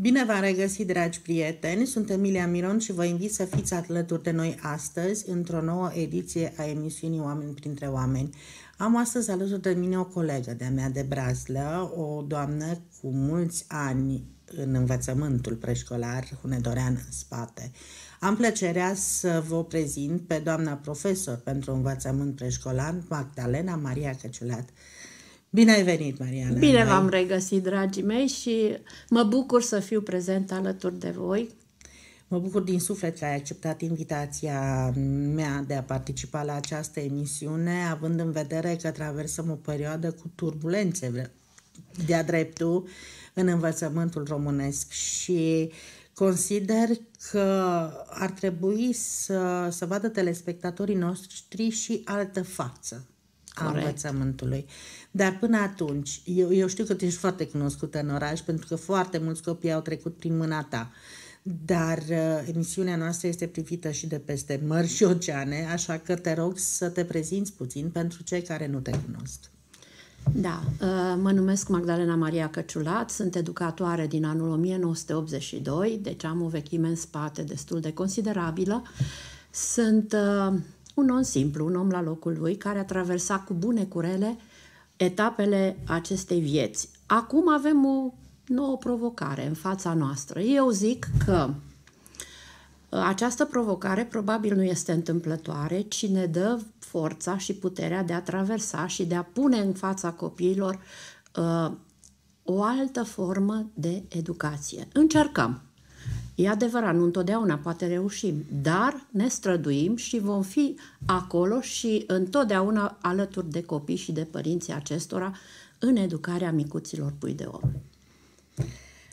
Bine v-am regăsit, dragi prieteni! Sunt Emilia Miron și vă invit să fiți alături de noi astăzi într-o nouă ediție a emisiunii Oameni printre oameni. Am astăzi alături de mine o colegă de-a mea de Brazlă, o doamnă cu mulți ani în învățământul preșcolar, Hunedorean în spate. Am plăcerea să vă prezint pe doamna profesor pentru învățământ preșcolar, Magdalena Maria Căciulat. Bine ai venit, Mariana! Bine v-am regăsit, dragii mei, și mă bucur să fiu prezent alături de voi. Mă bucur din suflet că ai acceptat invitația mea de a participa la această emisiune, având în vedere că traversăm o perioadă cu turbulențe de-a dreptul în învățământul românesc și consider că ar trebui să, să vadă telespectatorii noștri și altă față a Corect. învățământului. Dar până atunci, eu, eu știu că tu ești foarte cunoscută în oraș pentru că foarte mulți copii au trecut prin mâna ta. Dar uh, emisiunea noastră este privită și de peste mărși și oceane, așa că te rog să te prezinți puțin pentru cei care nu te cunosc. Da, uh, mă numesc Magdalena Maria Căciulat, sunt educatoare din anul 1982, deci am o vechime în spate destul de considerabilă. Sunt uh, un om simplu, un om la locul lui, care a traversat cu bune curele etapele acestei vieți. Acum avem o nouă provocare în fața noastră. Eu zic că uh, această provocare probabil nu este întâmplătoare, ci ne dă forța și puterea de a traversa și de a pune în fața copiilor uh, o altă formă de educație. Încercăm. E adevărat, nu întotdeauna poate reușim, dar ne străduim și vom fi acolo și întotdeauna alături de copii și de părinții acestora în educarea micuților pui de om.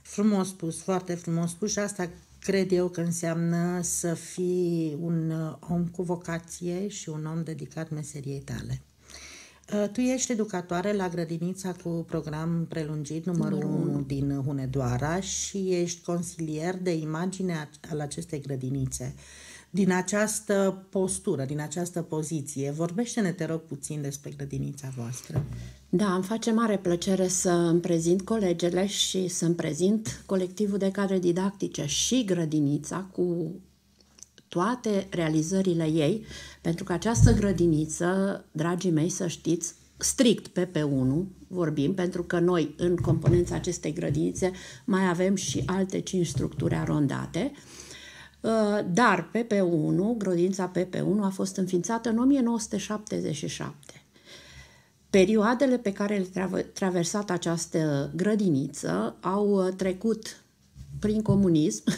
Frumos spus, foarte frumos spus și asta cred eu că înseamnă să fii un om cu vocație și un om dedicat meseriei tale. Uh, tu ești educatoare la grădinița cu program prelungit numărul 1 din Hunedoara și ești consilier de imagine al acestei grădinițe. Din această postură, din această poziție, vorbește-ne, te rog, puțin despre grădinița voastră. Da, îmi face mare plăcere să îmi prezint colegele și să îmi prezint colectivul de cadre didactice și grădinița cu toate realizările ei, pentru că această grădiniță, dragii mei, să știți, strict PP1 vorbim, pentru că noi în componența acestei grădinițe mai avem și alte cinci structuri arondate, uh, dar PP1, grădința PP1 a fost înființată în 1977. Perioadele pe care le-a traversat această grădiniță au trecut prin comunism,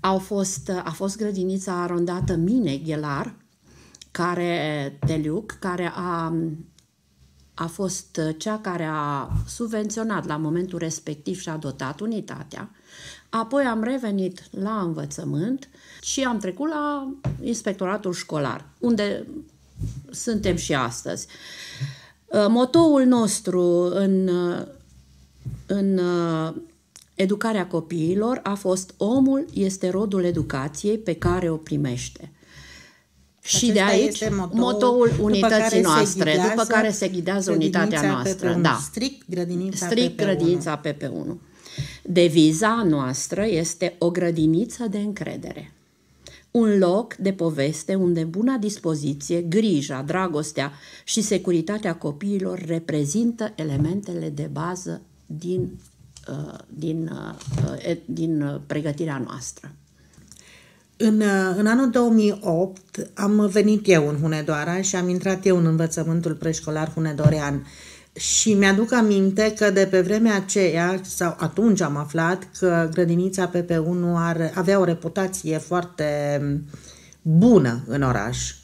Au fost, a fost grădinița arondată Mine Ghelar, care, Teliuc, care a, a fost cea care a subvenționat la momentul respectiv și a dotat unitatea. Apoi am revenit la învățământ și am trecut la inspectoratul școlar, unde suntem și astăzi. Motoul nostru în, în Educarea copiilor a fost omul este rodul educației pe care o primește. Acesta și de aici motoul, motoul unității noastre, după care se ghidează unitatea noastră. PP1, da. Strict grădinița Strict PP1. grădinița PP1. Deviza noastră este o grădiniță de încredere. Un loc de poveste unde buna dispoziție, grija, dragostea și securitatea copiilor reprezintă elementele de bază din Uh, din, uh, din pregătirea noastră. În, uh, în anul 2008 am venit eu în Hunedoara și am intrat eu în învățământul preșcolar hunedorean și mi-aduc aminte că de pe vremea aceea, sau atunci am aflat că grădinița PP1 are, avea o reputație foarte bună în oraș.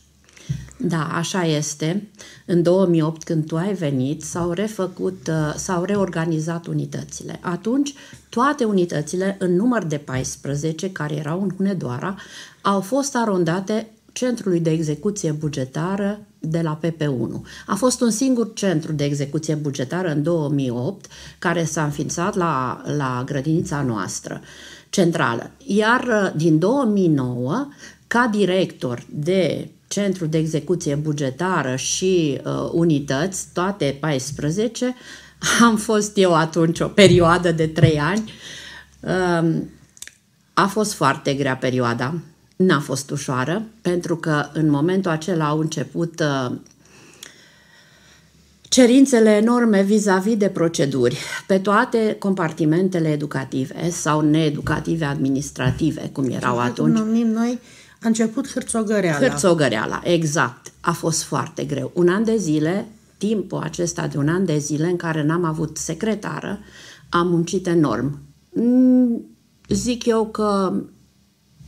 Da, așa este. În 2008, când tu ai venit, s-au refăcut, uh, s-au reorganizat unitățile. Atunci, toate unitățile, în număr de 14, care erau în Hunedoara, au fost arondate Centrului de Execuție Bugetară de la PP1. A fost un singur centru de execuție bugetară în 2008, care s-a înființat la, la grădinița noastră centrală. Iar uh, din 2009, ca director de Centru de Execuție Bugetară și uh, unități, toate 14, am fost eu atunci o perioadă de trei ani Um, a fost foarte grea perioada, n-a fost ușoară, pentru că în momentul acela au început uh, cerințele enorme vis-a-vis de proceduri pe toate compartimentele educative sau needucative administrative, cum erau atunci. Numim noi, a început hârțogăreala. Hârțogăreala, exact. A fost foarte greu. Un an de zile, timpul acesta de un an de zile în care n-am avut secretară, am muncit enorm. Mm, zic eu că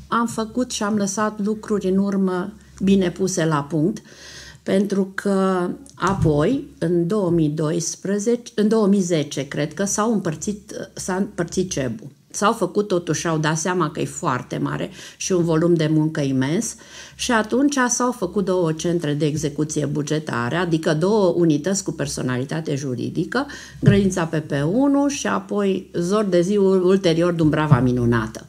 am făcut și am lăsat lucruri în urmă bine puse la punct, pentru că apoi, în 2012, în 2010, cred că s-au împărțit, s-a împărțit cebu. S-au făcut totuși, au dat seama că e foarte mare și un volum de muncă imens și atunci s-au făcut două centre de execuție bugetară, adică două unități cu personalitate juridică, grădința PP1 și apoi zor de zi ulterior Dumbrava Minunată.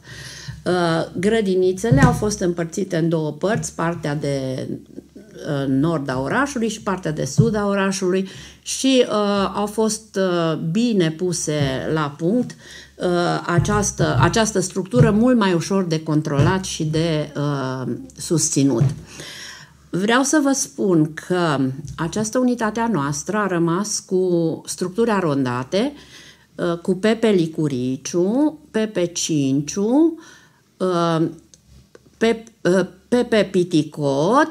Uh, grădinițele au fost împărțite în două părți, partea de uh, nord a orașului și partea de sud a orașului și uh, au fost uh, bine puse la punct uh, această, această structură mult mai ușor de controlat și de uh, susținut. Vreau să vă spun că această unitate a noastră a rămas cu structuri arondate, uh, cu Pepe Licuriciu, Pepe Cinciu, uh, pe, uh, Pepe Piticot,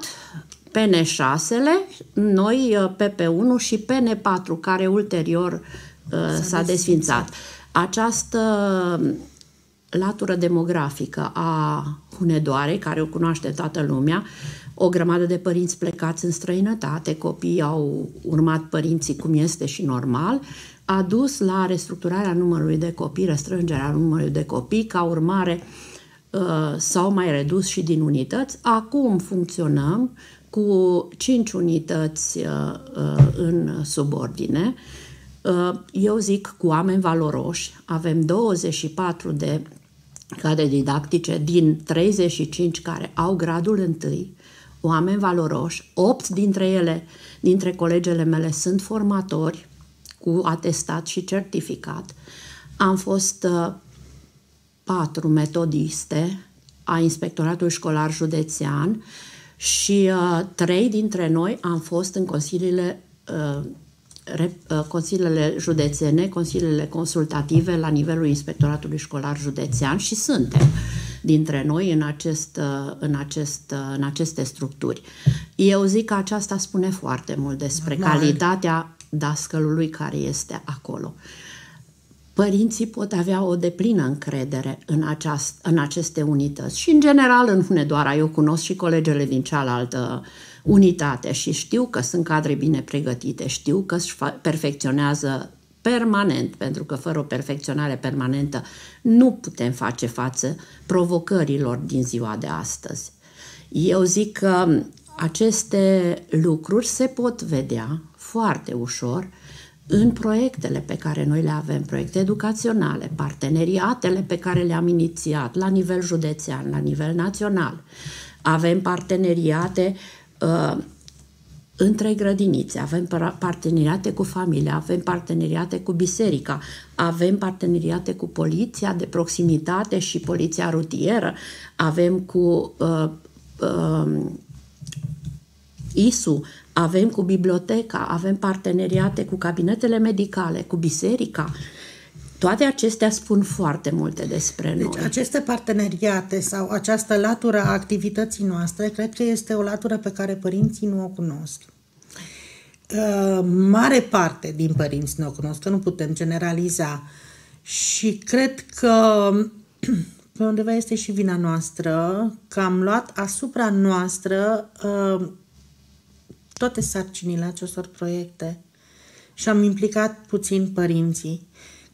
PN6-le, noi uh, PP1 și PN4, care ulterior s-a, s-a desfințat. Această latură demografică a Hunedoarei, care o cunoaște toată lumea, o grămadă de părinți plecați în străinătate, copiii au urmat părinții cum este și normal, a dus la restructurarea numărului de copii, restrângerea numărului de copii, ca urmare uh, s-au mai redus și din unități. Acum funcționăm cu 5 unități uh, uh, în subordine, Uh, eu zic cu oameni valoroși, avem 24 de cadre didactice din 35 care au gradul întâi, oameni valoroși, 8 dintre ele, dintre colegele mele sunt formatori cu atestat și certificat. Am fost uh, patru metodiste a Inspectoratului Școlar Județean și uh, trei dintre noi am fost în consiliile uh, Uh, consiliile județene, consiliile consultative la nivelul inspectoratului școlar județean și suntem dintre noi în, acest, uh, în, acest, uh, în aceste structuri. Eu zic că aceasta spune foarte mult despre Normal. calitatea dascălului care este acolo. Părinții pot avea o deplină încredere în, aceast, în aceste unități și, în general, în Hunedoara. Eu cunosc și colegele din cealaltă uh, unitate și știu că sunt cadre bine pregătite, știu că își perfecționează permanent, pentru că fără o perfecționare permanentă nu putem face față provocărilor din ziua de astăzi. Eu zic că aceste lucruri se pot vedea foarte ușor în proiectele pe care noi le avem, proiecte educaționale, parteneriatele pe care le-am inițiat la nivel județean, la nivel național. Avem parteneriate uh, între grădinițe, avem parteneriate cu familia, avem parteneriate cu biserica, avem parteneriate cu poliția de proximitate și poliția rutieră, avem cu uh, uh, ISU, avem cu biblioteca, avem parteneriate cu cabinetele medicale, cu biserica. Uh, toate acestea spun foarte multe despre deci, noi. Deci aceste parteneriate sau această latură a activității noastre, cred că este o latură pe care părinții nu o cunosc. Uh, mare parte din părinți nu o cunosc, că nu putem generaliza. Și cred că pe undeva este și vina noastră că am luat asupra noastră uh, toate sarcinile acestor proiecte și am implicat puțin părinții.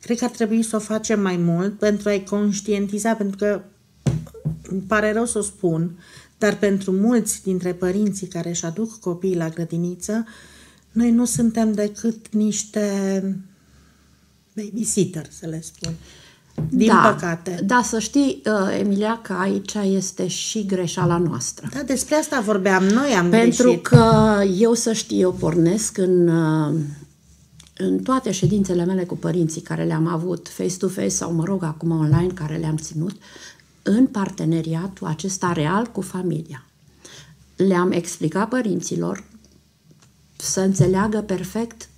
Cred că ar trebui să o facem mai mult pentru a-i conștientiza, pentru că îmi pare rău să o spun, dar pentru mulți dintre părinții care își aduc copiii la grădiniță, noi nu suntem decât niște babysitter, să le spun. Din da, păcate. Da, să știi, uh, Emilia, că aici este și greșeala noastră. Da, despre asta vorbeam. Noi am Pentru greșit. că eu, să știi, eu pornesc în uh, în toate ședințele mele cu părinții care le-am avut face-to-face sau, mă rog, acum online, care le-am ținut, în parteneriatul acesta real cu familia. Le-am explicat părinților să înțeleagă perfect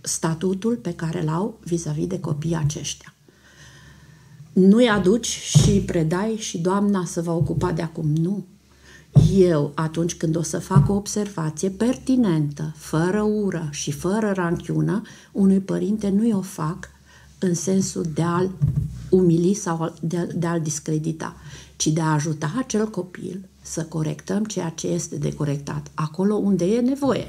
statutul pe care îl au vis-a-vis de copiii aceștia. Nu-i aduci și predai și doamna să va ocupa de acum. Nu eu, atunci când o să fac o observație pertinentă, fără ură și fără ranchiună, unui părinte nu-i o fac în sensul de a-l umili sau de, de a-l discredita, ci de a ajuta acel copil să corectăm ceea ce este de corectat, acolo unde e nevoie.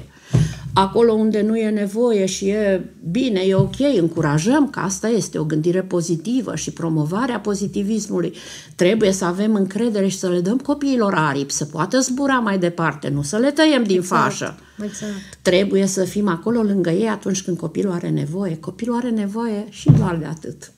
Acolo unde nu e nevoie și e bine, e ok, încurajăm că asta este o gândire pozitivă și promovarea pozitivismului. Trebuie să avem încredere și să le dăm copiilor aripi, să poată zbura mai departe, nu să le tăiem din exact, fașă. Exact. Trebuie să fim acolo lângă ei atunci când copilul are nevoie. Copilul are nevoie și doar de atât.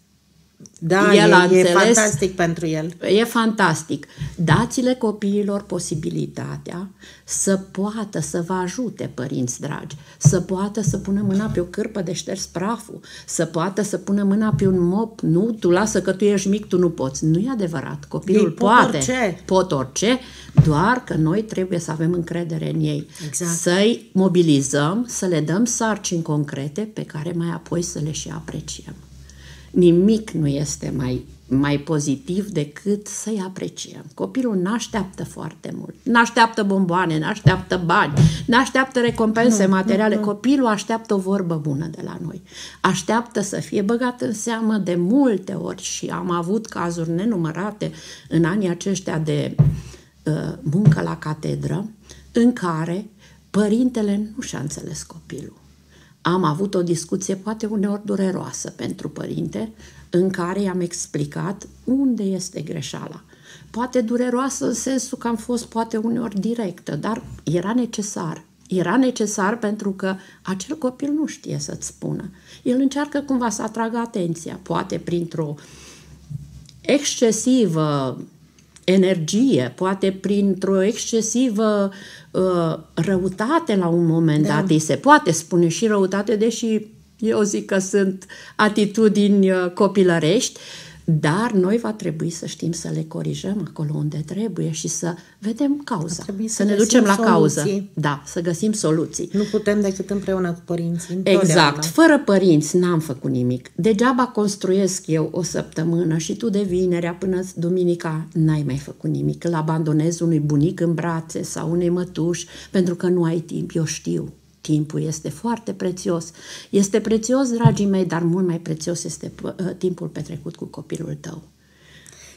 Da, el e, a înțeles, e fantastic pentru el. E fantastic. Dați-le copiilor posibilitatea să poată să vă ajute, părinți dragi, să poată să pună mâna pe o cârpă de șters praful, să poată să pună mâna pe un mop. Nu, tu lasă că tu ești mic, tu nu poți. Nu e adevărat. Copilul ei poate. Pot orice. Pot orice, doar că noi trebuie să avem încredere în ei. Exact. Să-i mobilizăm, să le dăm sarcini concrete pe care mai apoi să le și apreciem. Nimic nu este mai, mai pozitiv decât să-i apreciem. Copilul nu așteaptă foarte mult, nu așteaptă bomboane, nu așteaptă bani, nu așteaptă recompense nu, materiale. Nu, nu. Copilul așteaptă o vorbă bună de la noi. Așteaptă să fie băgat în seamă de multe ori și am avut cazuri nenumărate în anii aceștia de uh, muncă la catedră în care părintele nu și-a înțeles copilul am avut o discuție poate uneori dureroasă pentru părinte, în care i-am explicat unde este greșeala. Poate dureroasă în sensul că am fost poate uneori directă, dar era necesar. Era necesar pentru că acel copil nu știe să-ți spună. El încearcă cumva să atragă atenția, poate printr-o excesivă energie, poate printr-o excesivă uh, răutate la un moment da. dat. Îi se poate spune și răutate, deși eu zic că sunt atitudini uh, copilărești, dar noi va trebui să știm să le corijăm acolo unde trebuie și să vedem cauza, să, să ne ducem la soluții. cauză. Da, să găsim soluții. Nu putem decât împreună cu părinții. Exact. Fără părinți n-am făcut nimic. Degeaba construiesc eu o săptămână și tu de vinerea până duminica n-ai mai făcut nimic. Îl abandonezi unui bunic în brațe sau unei mătuși pentru că nu ai timp. Eu știu. Timpul este foarte prețios. Este prețios, dragii mei, dar mult mai prețios este uh, timpul petrecut cu copilul tău.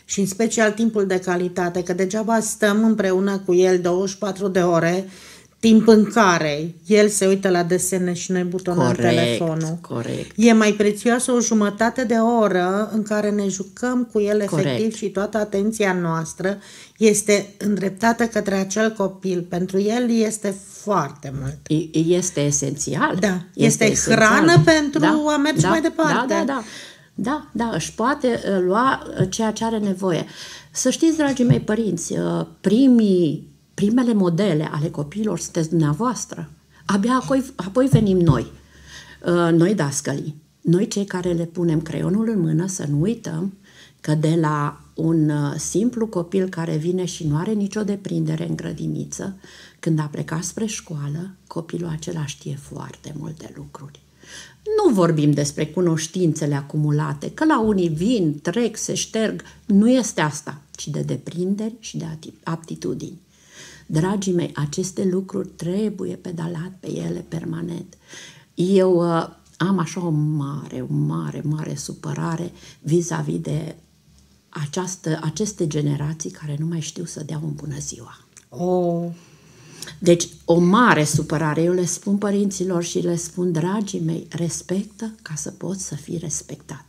Și în special timpul de calitate, că degeaba stăm împreună cu el 24 de ore timp în care el se uită la desene și noi butonăm corect, telefonul. Corect. E mai prețioasă o jumătate de oră în care ne jucăm cu el efectiv corect. și toată atenția noastră este îndreptată către acel copil. Pentru el este foarte mult. Este esențial. Da. Este, este esențial. hrană pentru da, a merge da, mai departe. Da, da, da. Da, da, își poate uh, lua uh, ceea ce are nevoie. Să știți, dragii mei părinți, uh, primii primele modele ale copiilor sunteți dumneavoastră. Abia apoi, apoi venim noi, uh, noi dascălii, noi cei care le punem creionul în mână, să nu uităm că de la un uh, simplu copil care vine și nu are nicio deprindere în grădiniță, când a plecat spre școală, copilul acela știe foarte multe lucruri. Nu vorbim despre cunoștințele acumulate, că la unii vin, trec, se șterg. Nu este asta, ci de deprinderi și de aptitudini. Dragii mei, aceste lucruri trebuie pedalat pe ele permanent. Eu uh, am așa o mare, o mare, mare supărare vis-a-vis de această, aceste generații care nu mai știu să dea un bună ziua. Oh. Deci, o mare supărare. Eu le spun părinților și le spun, dragii mei, respectă ca să poți să fii respectat.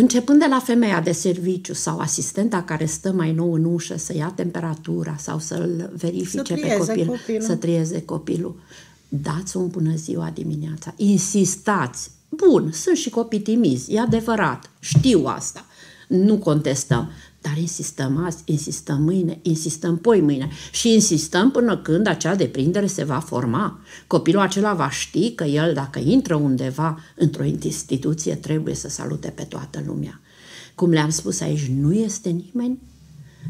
Începând de la femeia de serviciu sau asistenta care stă mai nou în ușă să ia temperatura sau să-l verifice să pe copil, copilul. să trieze copilul, dați un bună ziua dimineața, insistați. Bun, sunt și copii timizi, e adevărat, știu asta. nu contestăm. Dar insistăm azi, insistăm mâine, insistăm poi mâine și insistăm până când acea deprindere se va forma. Copilul acela va ști că el, dacă intră undeva într-o instituție, trebuie să salute pe toată lumea. Cum le-am spus aici, nu este nimeni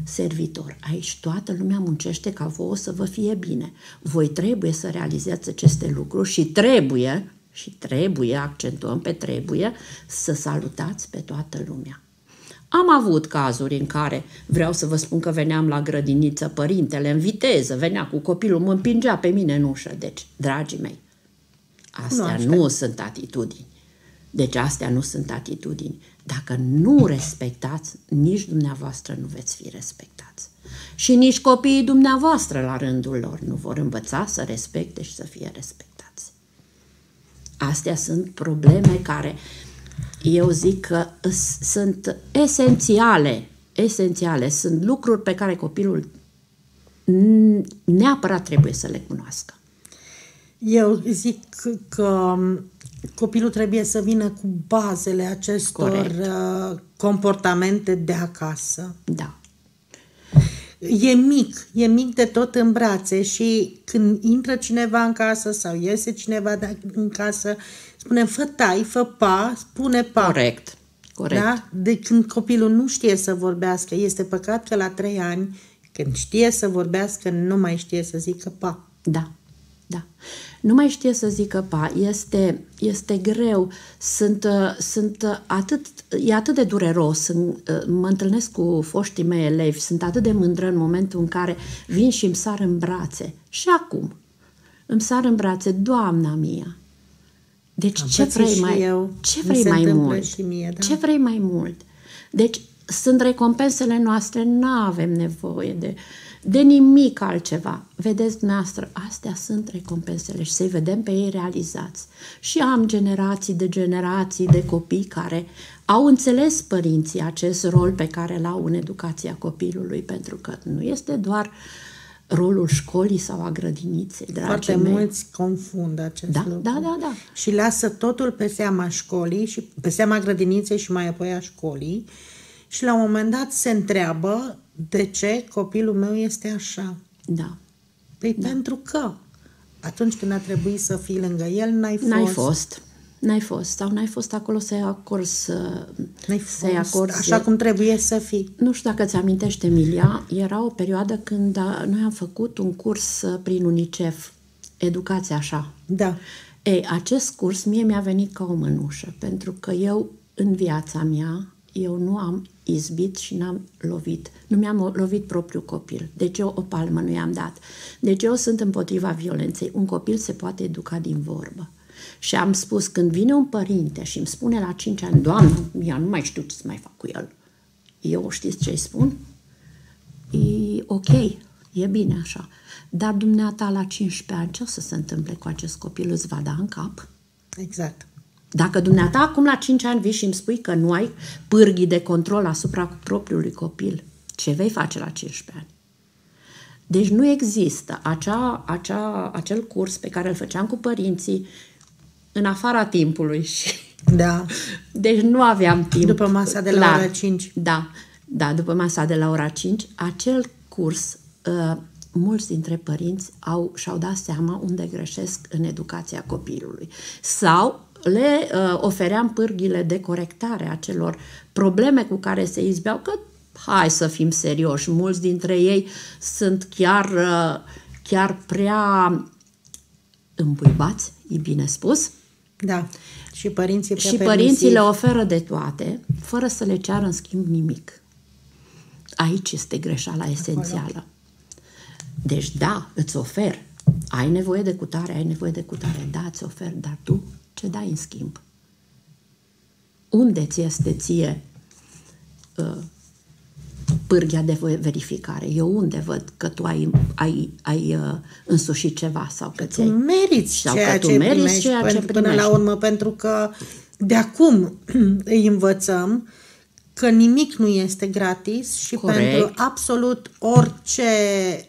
servitor. Aici toată lumea muncește ca vouă să vă fie bine. Voi trebuie să realizați aceste lucruri și trebuie, și trebuie, accentuăm pe trebuie, să salutați pe toată lumea. Am avut cazuri în care, vreau să vă spun că veneam la grădiniță, părintele în viteză, venea cu copilul, mă împingea pe mine în ușă. Deci, dragii mei, astea nu, nu sunt atitudini. Deci astea nu sunt atitudini. Dacă nu respectați, nici dumneavoastră nu veți fi respectați. Și nici copiii dumneavoastră la rândul lor nu vor învăța să respecte și să fie respectați. Astea sunt probleme care eu zic că sunt esențiale, esențiale, sunt lucruri pe care copilul neapărat trebuie să le cunoască. Eu zic că copilul trebuie să vină cu bazele acestor Corect. Uh, comportamente de acasă. Da. E mic, e mic de tot în brațe și când intră cineva în casă sau iese cineva în casă, spunem fă tai, fă pa, spune pa. Corect. Corect. Da? De când copilul nu știe să vorbească, este păcat că la trei ani, când știe să vorbească, nu mai știe să zică pa. Da, da nu mai știe să zică pa, este, este greu, sunt, sunt atât, e atât de dureros, mă întâlnesc cu foștii mei elevi, sunt atât de mândră în momentul în care vin și îmi sar în brațe. Și acum, îmi sar în brațe, Doamna mia, deci Am ce vrei mai, eu. ce vrei mai mult? Și mie, da? Ce vrei mai mult? Deci sunt recompensele noastre, nu avem nevoie de de nimic altceva. Vedeți dumneavoastră, astea sunt recompensele și să-i vedem pe ei realizați. Și am generații de generații de copii care au înțeles părinții acest rol pe care îl au în educația copilului, pentru că nu este doar rolul școlii sau a grădiniței, dragii Foarte mei. mulți confundă acest da, lucru. Da, da, da. Și lasă totul pe seama școlii și pe seama grădiniței și mai apoi a școlii și la un moment dat se întreabă de ce copilul meu este așa. Da. Păi da. pentru că atunci când a trebuit să fii lângă el, n-ai fost. N-ai fost. N-ai fost sau n-ai fost acolo să-i acorzi să, n-ai să-i acorzi așa cum trebuie să fii. Nu știu dacă ți-amintești, Emilia, era o perioadă când noi am făcut un curs uh, prin UNICEF, educația așa. Da. Ei, acest curs mie mi-a venit ca o mănușă, pentru că eu, în viața mea, eu nu am izbit și n-am lovit. Nu mi-am lovit propriul copil. Deci eu o palmă nu i-am dat. Deci eu sunt împotriva violenței. Un copil se poate educa din vorbă. Și am spus, când vine un părinte și îmi spune la 5 ani, Doamne, ea nu mai știu ce să mai fac cu el. Eu știți ce îi spun? E ok, e bine așa. Dar dumneata la 15 ani, ce o să se întâmple cu acest copil? Îți va da în cap? Exact. Dacă dumneata acum la 5 ani vii și îmi spui că nu ai pârghii de control asupra propriului copil, ce vei face la 15 ani? Deci nu există acea, acea, acel curs pe care îl făceam cu părinții în afara timpului și da. Deci nu aveam timp. După masa de la clar. ora 5. Da, da, după masa de la ora 5, acel curs, uh, mulți dintre părinți au, și-au dat seama unde greșesc în educația copilului. Sau le uh, ofeream pârghile de corectare a celor probleme cu care se izbeau, că hai să fim serioși, mulți dintre ei sunt chiar, uh, chiar prea îmbuibați, e bine spus. Da, și părinții Și părinții le oferă de toate, fără să le ceară în schimb nimic. Aici este greșeala esențială. Deci da, îți ofer. Ai nevoie de cutare, ai nevoie de cutare. Da, îți ofer, dar tu ce dai în schimb? Unde ți este ție uh, pârghia de verificare? Eu unde văd că tu ai, ai, ai uh, însușit ceva sau că, ți-ai... meriți sau ceea că tu ce meriți primești, ceea ce primești. Până la urmă, pentru că de acum îi învățăm că nimic nu este gratis și Corect. pentru absolut orice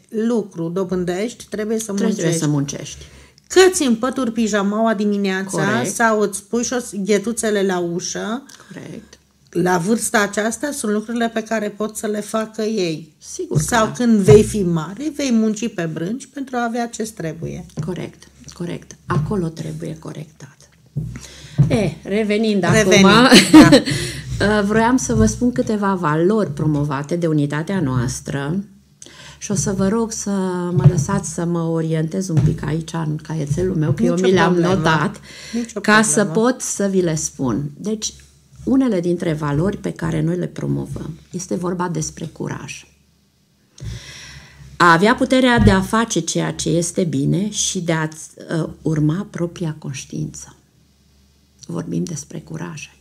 lucru dobândești trebuie să trebuie muncești. Trebuie să muncești. Că ți împături pijamaua dimineața Corect. sau îți pui și ghetuțele la ușă. Corect. la vârsta aceasta sunt lucrurile pe care pot să le facă ei. Sigur că Sau da. când vei fi mare, vei munci pe brânci pentru a avea ce trebuie. Corect, corect. Acolo trebuie corectat. E, revenind, Revenind, acum, da. vroiam să vă spun câteva valori promovate de unitatea noastră și o să vă rog să mă lăsați să mă orientez un pic aici în caietelul meu, că eu Nicio mi le-am problemă. notat, Nicio ca să problemă. pot să vi le spun. Deci, unele dintre valori pe care noi le promovăm este vorba despre curaj. A avea puterea de a face ceea ce este bine și de a uh, urma propria conștiință. Vorbim despre curaj aici.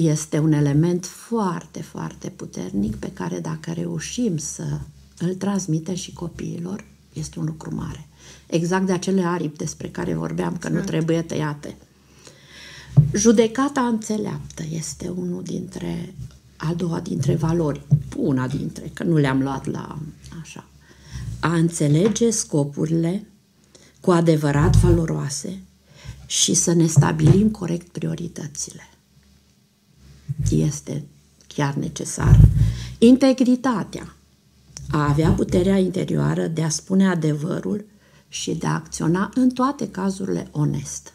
Este un element foarte, foarte puternic pe care dacă reușim să îl transmitem și copiilor, este un lucru mare. Exact de acele aripi despre care vorbeam, că nu trebuie tăiate. Judecata înțeleaptă este unul dintre, a doua dintre valori, una dintre, că nu le-am luat la așa. A înțelege scopurile cu adevărat valoroase și să ne stabilim corect prioritățile. Este chiar necesar. Integritatea. A avea puterea interioară de a spune adevărul și de a acționa în toate cazurile onest.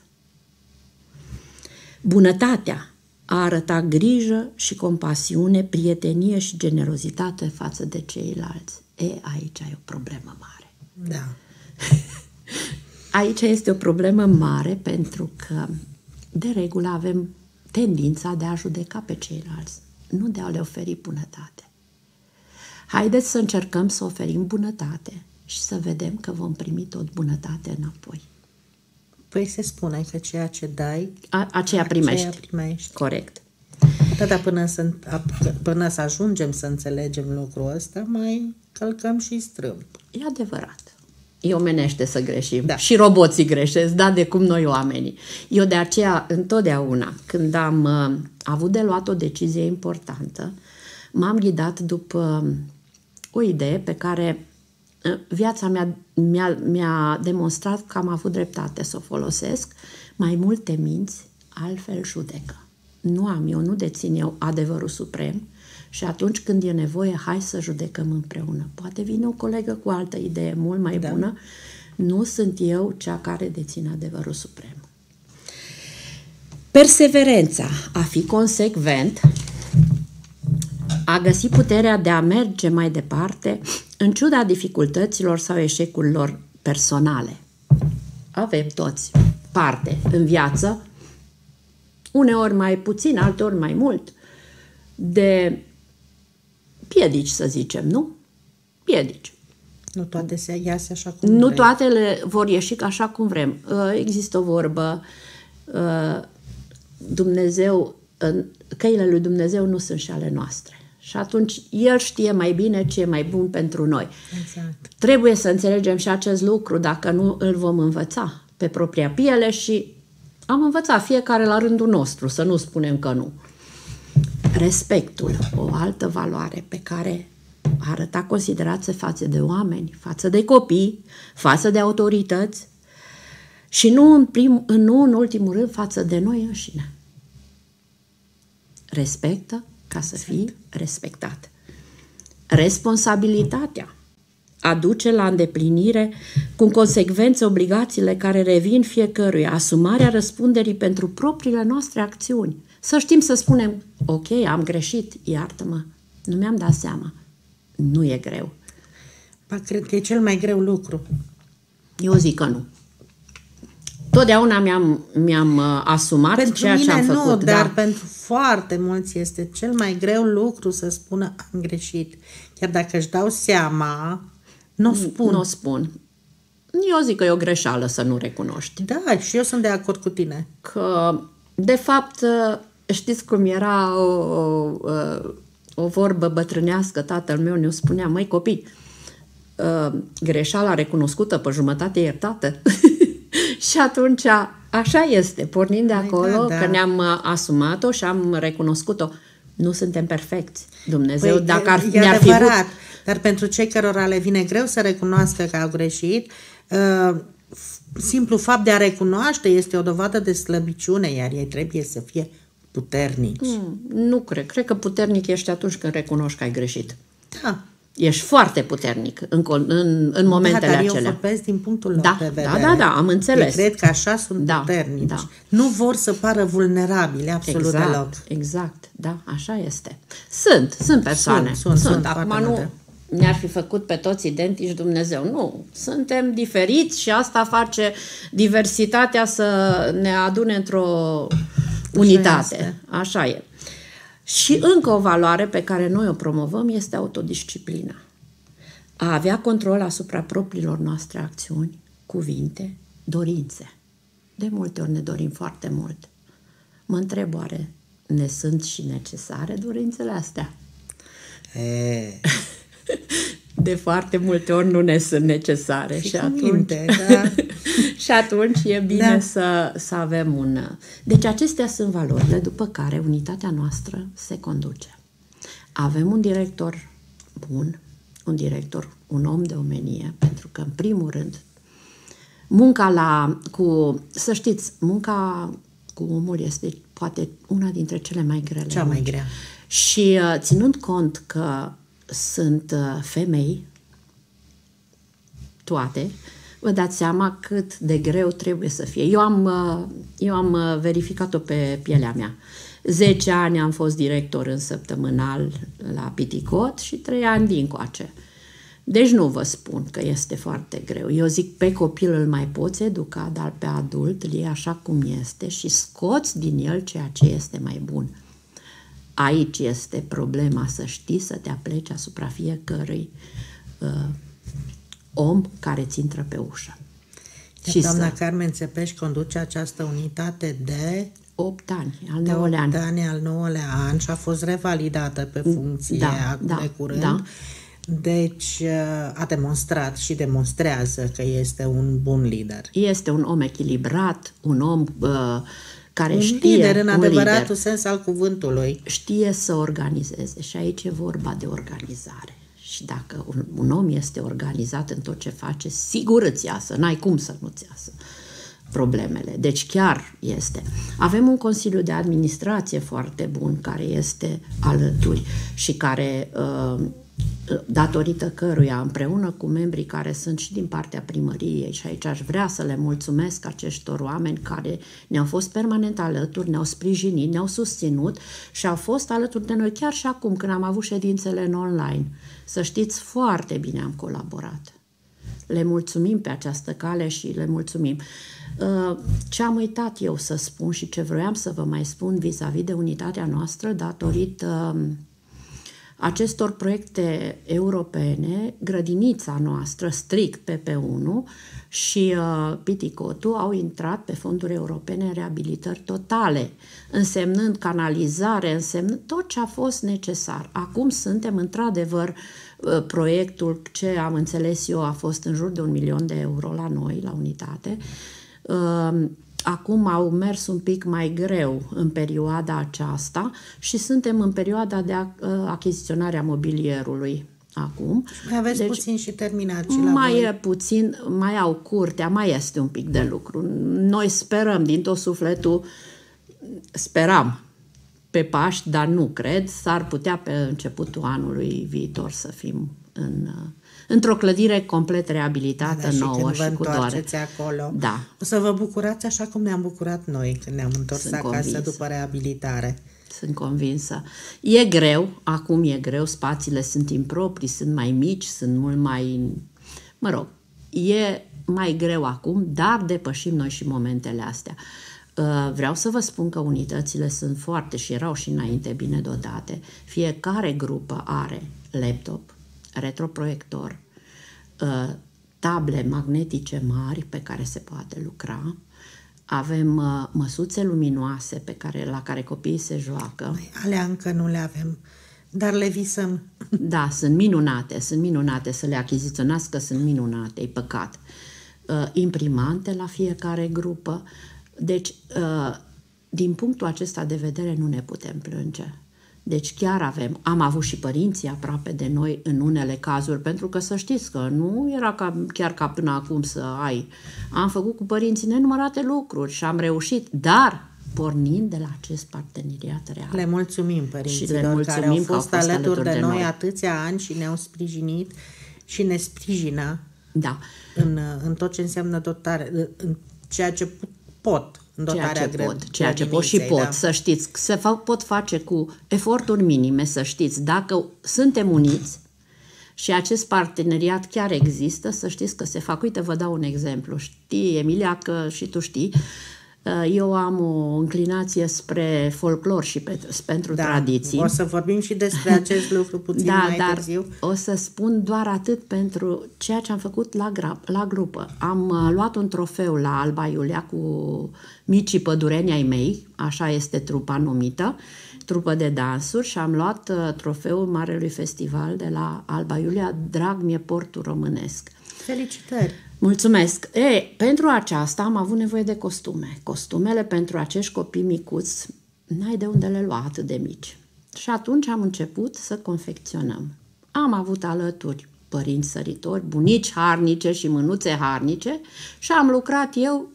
Bunătatea a arăta grijă și compasiune, prietenie și generozitate față de ceilalți. E, aici e o problemă mare. Da. Aici este o problemă mare pentru că, de regulă, avem tendința de a judeca pe ceilalți, nu de a le oferi bunătate. Haideți să încercăm să oferim bunătate și să vedem că vom primi tot bunătate înapoi. Păi se spune că ceea ce dai, A, aceea primești. aceea primești. Corect. Da, dar până să, până să ajungem să înțelegem lucrul ăsta, mai călcăm și strâmb. E adevărat. E omenește să greșim. Da. Și roboții greșesc, da, de cum noi oamenii. Eu de aceea, întotdeauna, când am uh, avut de luat o decizie importantă, m-am ghidat după uh, o idee pe care uh, viața mea mi-a, mi-a demonstrat că am avut dreptate să o folosesc. Mai multe minți, altfel judecă. Nu am eu, nu dețin eu adevărul suprem și atunci când e nevoie, hai să judecăm împreună. Poate vine o colegă cu altă idee mult mai da. bună. Nu sunt eu cea care deține adevărul suprem. Perseverența, a fi consecvent, a găsi puterea de a merge mai departe în ciuda dificultăților sau eșecurilor personale. Avem toți parte în viață, uneori mai puțin, alteori mai mult, de piedici, să zicem, nu? Piedici. Nu toate se iasă așa cum Nu vrei. toate le vor ieși așa cum vrem. Uh, Există o vorbă, uh, Dumnezeu, uh, căile lui Dumnezeu nu sunt și ale noastre. Și atunci El știe mai bine ce e mai bun pentru noi. Exact. Trebuie să înțelegem și acest lucru, dacă nu îl vom învăța pe propria piele și am învățat fiecare la rândul nostru, să nu spunem că nu. Respectul, o altă valoare pe care a arăta considerație față de oameni, față de copii, față de autorități și nu în, prim, nu în ultimul rând față de noi înșine. Respectă ca să fii respectat. Responsabilitatea aduce la îndeplinire cu consecvență obligațiile care revin fiecăruia, asumarea răspunderii pentru propriile noastre acțiuni. Să știm să spunem, ok, am greșit, iartă-mă, nu mi-am dat seama. Nu e greu. Ba, cred că e cel mai greu lucru. Eu zic că nu. Totdeauna mi-am, mi-am uh, asumat Pentru ceea mine ce am nu, făcut. dar da. pentru foarte mulți este cel mai greu lucru să spună am greșit. Chiar dacă își dau seama, nu o spun. Nu o spun. Eu zic că e o greșeală să nu recunoști. Da, și eu sunt de acord cu tine. Că, de fapt, uh, știți cum era o, o, uh, o vorbă bătrânească, tatăl meu ne-o spunea, măi copii, uh, greșeala recunoscută pe jumătate iertată. și atunci așa este, pornind de Păi acolo, da, da. că ne-am uh, asumat-o și am recunoscut-o. Nu suntem perfecți. Dumnezeu, Păi, dacă ar, e ne-ar fi adevărat, vrut, dar pentru cei cărora le vine greu să recunoască că au greșit, uh, simplu fapt de a recunoaște este o dovadă de slăbiciune, iar ei trebuie să fie puternici. Mm, nu cred. Cred că puternic ești atunci când recunoști că ai greșit. Da. Ești foarte puternic în, în, în momentele da, dar acelea. eu vorbesc din punctul lor Da, de da, vedere. da, da, am înțeles. Ei cred că așa sunt Da, puternici. da. Nu vor să pară vulnerabili, absolut exact, deloc. exact, da, așa este. Sunt, sunt persoane. Sunt, sunt, sunt, Acum foarte nu multe. ne-ar fi făcut pe toți identici Dumnezeu. Nu, suntem diferiți și asta face diversitatea să ne adune într-o unitate. este. Așa e. Și încă o valoare pe care noi o promovăm este autodisciplina. A avea control asupra propriilor noastre acțiuni, cuvinte, dorințe. De multe ori ne dorim foarte mult. Mă întreb oare ne sunt și necesare dorințele astea? E, De foarte multe ori nu ne sunt necesare Și și, cu atunci, minte, da. și atunci e bine Da. să, să avem un... Deci acestea sunt valorile după care unitatea noastră se conduce. Avem un director bun, un director, un om de omenie, pentru că în primul rând munca la, cu, să știți, munca cu omul este poate una dintre cele mai grele. Cea mai munci. grea. Și uh, ținând cont că sunt uh, femei, toate, vă dați seama cât de greu trebuie să fie. Eu am, uh, eu am uh, verificat-o pe pielea mea. 10 ani am fost director în săptămânal la Piticot și 3 ani dincoace. Deci nu vă spun că este foarte greu. Eu zic, pe copil îl mai poți educa, dar pe adult îl iei așa cum este și scoți din el ceea ce este mai bun. Aici este problema să știi să te apleci asupra fiecărui uh, om care ți intră pe ușă. Și doamna să... Carmen Țepeș conduce această unitate de 8 ani, al de 9 8 ani. ani, al 9-lea an și a fost revalidată pe funcție Da, acum da, de curând. da. Deci uh, a demonstrat și demonstrează că este un bun lider. Este un om echilibrat, un om uh, care Un știe, lider în un adevăratul lider, sens al cuvântului. știe să organizeze și aici e vorba de organizare. Și dacă un, un om este organizat în tot ce face, sigur îți iasă, n-ai cum să nu-ți iasă problemele. Deci chiar este. Avem un Consiliu de Administrație foarte bun care este alături și care, uh, datorită căruia, împreună cu membrii care sunt și din partea primăriei, și aici aș vrea să le mulțumesc acestor oameni care ne-au fost permanent alături, ne-au sprijinit, ne-au susținut și au fost alături de noi chiar și acum când am avut ședințele în online. Să știți, foarte bine am colaborat. Le mulțumim pe această cale și le mulțumim. Uh, Ce am uitat eu să spun și ce vroiam să vă mai spun vis-a-vis de unitatea noastră datorită um, acestor proiecte europene, grădinița noastră, strict PP1 și uh, Piticotul au intrat pe fonduri europene în reabilitări totale, însemnând canalizare, însemnând tot ce a fost necesar. Acum suntem într-adevăr uh, proiectul ce am înțeles eu a fost în jur de un milion de euro la noi, la unitate. Uh, Acum au mers un pic mai greu în perioada aceasta și suntem în perioada de a- uh, achiziționare a mobilierului acum. Mai aveți deci, puțin și terminat și la mai voi. e puțin, mai au curtea, mai este un pic de lucru. Noi sperăm din tot sufletul, speram pe Paști, dar nu cred, s-ar putea pe începutul anului viitor să fim în, uh, într-o clădire complet reabilitată, Da, și nouă când vă și cu doare. întoarceți acolo, Da. o să vă bucurați așa cum ne-am bucurat noi când ne-am întors Sunt acasă convinsă. după reabilitare. Sunt convinsă. E greu, acum e greu, spațiile sunt improprii, sunt mai mici, sunt mult mai... Mă rog, e mai greu acum, dar depășim noi și momentele astea. Uh, Vreau să vă spun că unitățile sunt foarte și erau și înainte bine dotate. Fiecare grupă are laptop, retroproiector, uh, table magnetice mari pe care se poate lucra, avem uh, măsuțe luminoase pe care, la care copiii se joacă. Noi alea încă nu le avem, dar le visăm. Da, sunt minunate, sunt minunate, să le achiziționați că sunt minunate, e păcat. Uh, imprimante la fiecare grupă. Deci, uh, din punctul acesta de vedere, nu ne putem plânge. Deci chiar avem, am avut și părinții aproape de noi în unele cazuri, pentru că să știți că nu era ca, chiar ca până acum să ai. Am făcut cu părinții nenumărate lucruri și am reușit, dar pornind de la acest parteneriat real. Le mulțumim părinților Și le mulțumim care au că au fost, fost alături, alături de, de noi, noi. atâția ani și ne-au sprijinit și ne sprijină Da. în, în tot ce înseamnă dotare, în ceea ce pot în ceea dotarea ce gre- pot, ceea ce pot și grădiniței, pot, da. să știți, se fac, pot face cu eforturi minime, să știți, dacă suntem uniți și acest parteneriat chiar există, să știți că se fac. Uite, vă dau un exemplu. Știi, Emilia, că și tu știi, uh, eu am o înclinație spre folclor și pe, pentru Da, tradiții. O să vorbim și despre acest lucru puțin da, mai dar târziu. o să spun doar atât pentru ceea ce am făcut la, gra- la grupă. Am uh, luat un trofeu la Alba Iulia cu micii pădureni ai mei, așa este trupa numită, trupă de dansuri și am luat uh, trofeul Marelui Festival de la Alba Iulia, Drag mie portul românesc. Felicitări! Mulțumesc! E, pentru aceasta am avut nevoie de costume. Costumele pentru acești copii micuți, n-ai de unde le lua atât de mici. Și atunci am început să confecționăm. Am avut alături părinți săritori, bunici harnice și mânuțe harnice și am lucrat eu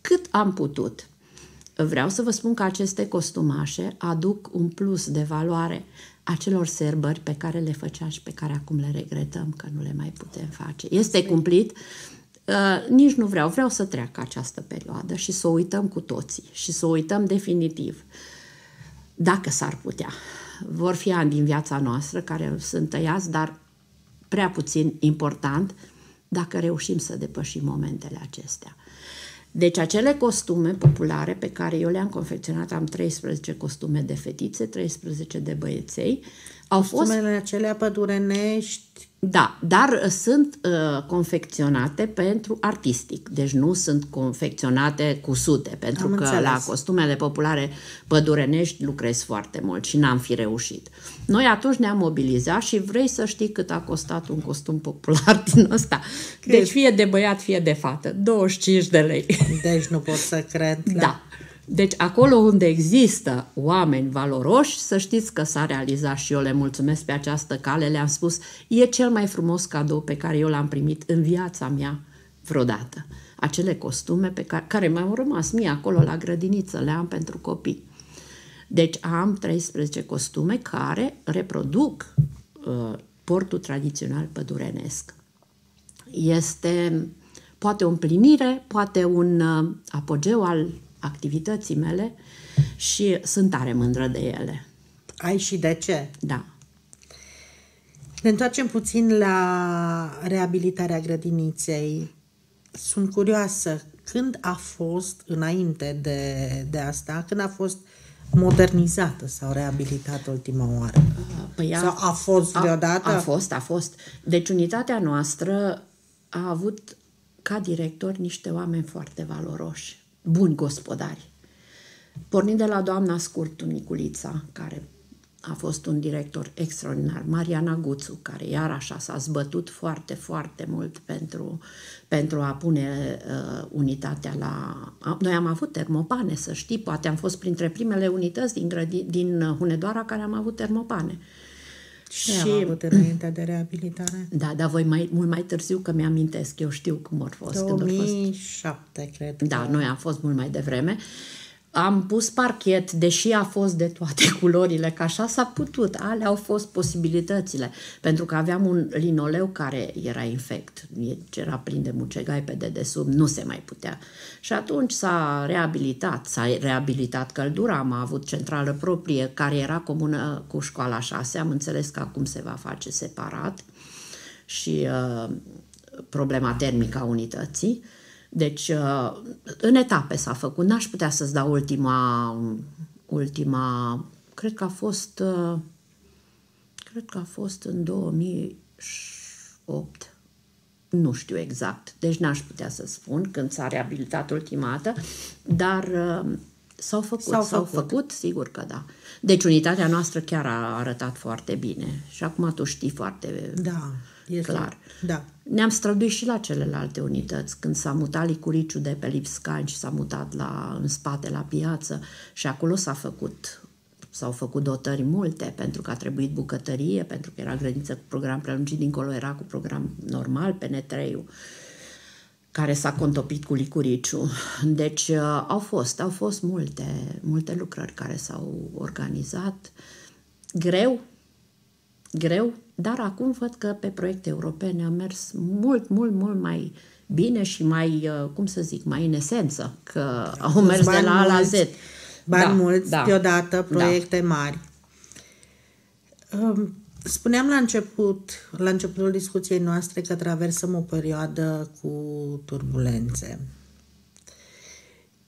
cât am putut. Vreau să vă spun că aceste costumașe aduc un plus de valoare acelor serbări pe care le făceam și pe care acum le regretăm că nu le mai putem face. Este cumplit, uh, nici nu vreau, vreau să treacă această perioadă și să o uităm cu toții și să o uităm definitiv. Dacă s-ar putea. Vor fi ani din viața noastră care sunt tăiați, dar prea puțin important dacă reușim să depășim momentele acestea. Deci acele costume populare pe care eu le-am confecționat, am 13 costume de fetițe, 13 de băieței, au fost Costumele acelea pădurenești, da, dar uh, sunt uh, confecționate pentru artistic, deci nu sunt confecționate cu sute, pentru Am că înțeles. la costumele populare pădurenești lucrez foarte mult și n-am fi reușit. Noi atunci ne-am mobilizat și vrei să știi cât a costat un costum popular din ăsta. Deci fie de băiat, fie de fată, 25 de lei. deci nu pot să cred. Da. Deci acolo unde există oameni valoroși, să știți că s-a realizat și eu le mulțumesc pe această cale, le-am spus, e cel mai frumos cadou pe care eu l-am primit în viața mea vreodată. Acele costume pe care, care mi-au rămas mie acolo la grădiniță, le am pentru copii. Deci am 13 costume care reproduc uh, portul tradițional pădurenesc. Este poate o împlinire, poate un uh, apogeu al activității mele și sunt tare mândră de ele. Ai și de ce? Da. Ne întoarcem puțin la reabilitarea grădiniței. Sunt curioasă, când a fost, înainte de, de asta, când a fost modernizată sau reabilitată ultima oară? Păi ea- Sau a fost vreodată? A, a fost, a fost. Deci unitatea noastră a avut ca director niște oameni foarte valoroși, buni gospodari. Pornind de la doamna Scurtu Niculița, care a fost un director extraordinar, Mariana Guțu, care iar așa s-a zbătut foarte, foarte mult pentru, pentru a pune uh, unitatea la... A, noi am avut termopane, să știi, poate am fost printre primele unități din, grădi, din Hunedoara care am avut termopane. Și am avut înainte de reabilitare? Da, dar voi mai, mult mai târziu, că mi-amintesc, eu știu cum au fost. Când au fost. 2007, cred. Da, noi am fost mult mai devreme. Am pus parchet, deși a fost de toate culorile, că așa s-a putut. Alea au fost posibilitățile. Pentru că aveam un linoleu care era infect. Era plin de mucegai pe dedesubt, nu se mai putea. Și atunci s-a reabilitat. S-a reabilitat căldura, am avut centrală proprie, care era comună cu școala 6. Am înțeles că acum se va face separat. Și uh, problema termică a unității. Deci, uh, în etape s-a făcut. N-aș putea să-ți dau ultima, ultima, cred că a fost, uh, cred că a fost în 2008. Nu știu exact, deci n-aș putea să spun când s-a reabilitat ultima dată, dar uh, s-au făcut, S-au s-au făcut. făcut, sigur că da. Deci unitatea noastră chiar a arătat foarte bine și acum tu știi foarte Da, este clar. Da. Ne-am străduit și la celelalte unități. Când s-a mutat licuriciu de pe Lipscani și s-a mutat la, în spate la piață și acolo s-a făcut s-au făcut dotări multe pentru că a trebuit bucătărie, pentru că era grădiniță cu program prelungit, dincolo era cu program normal, PN3-ul. care s-a contopit cu licuriciu. Deci uh, au fost, au fost multe, multe lucrări care s-au organizat. Greu, greu, dar acum văd că pe proiecte europene a mers mult, mult, mult mai bine și mai, uh, cum să zic, mai în esență, că au mers de la A la Z. Bani da, mulți, da, deodată, proiecte da. mari. Um, spuneam la început, la începutul discuției noastre, că traversăm o perioadă cu turbulențe.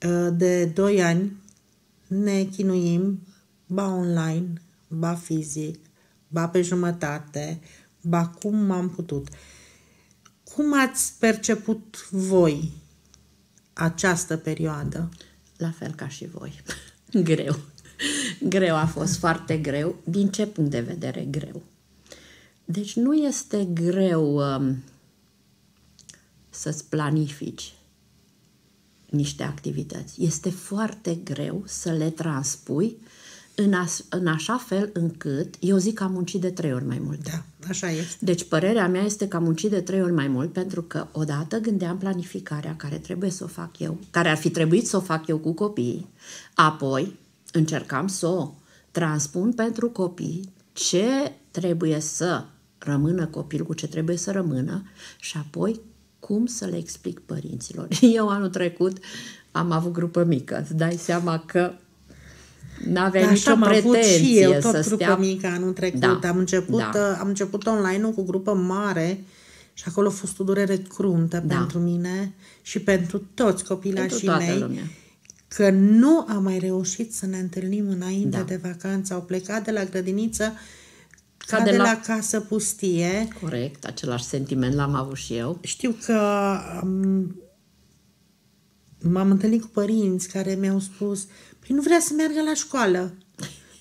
Uh, de doi ani ne chinuim, ba online, ba fizic, ba pe jumătate, ba cum am putut. Cum ați perceput voi această perioadă? La fel ca și voi. greu. Greu a fost, foarte greu. Din ce punct de vedere greu? Deci nu este greu um, să-ți planifici niște activități. Este foarte greu să le transpui în, as, în așa fel încât eu zic că am muncit de trei ori mai mult. Da, așa este. Deci părerea mea este că am muncit de trei ori mai mult pentru că odată gândeam planificarea care trebuie să o fac eu, care ar fi trebuit să o fac eu cu copiii, apoi încercam să o transpun pentru copii ce trebuie să rămână copil cu ce trebuie să rămână și apoi cum să le explic părinților. Eu anul trecut am avut grupă mică, îți dai seama că N-avea da, nicio am pretenție avut și eu, tot să grupă stea... mică anul trecut. Da, am, început, da. Uh, am început online-ul cu grupă mare și acolo a fost o durere cruntă da. pentru mine și pentru toți copilașii mei. Lumea. Că nu am mai reușit să ne întâlnim înainte da. de vacanță. Au plecat de la grădiniță ca, ca de, de la... la casă pustie. Corect, același sentiment l-am avut și eu. Știu că um, m-am întâlnit cu părinți care mi-au spus Păi nu vrea să meargă la școală.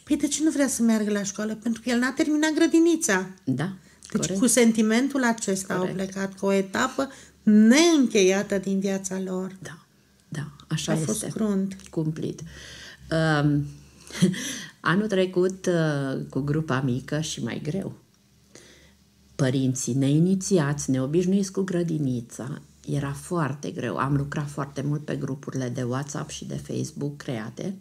Păi de ce nu vrea să meargă la școală? Pentru că el n-a terminat grădinița. Da, Deci corect. cu sentimentul acesta corect. au plecat cu o etapă neîncheiată din viața lor. Da, da, așa A este. fost crunt. Cumplit. Um, anul trecut, uh, cu grupa mică și mai greu, părinții neinițiați, neobișnuiți cu grădinița, era foarte greu. Am lucrat foarte mult pe grupurile de WhatsApp și de Facebook create.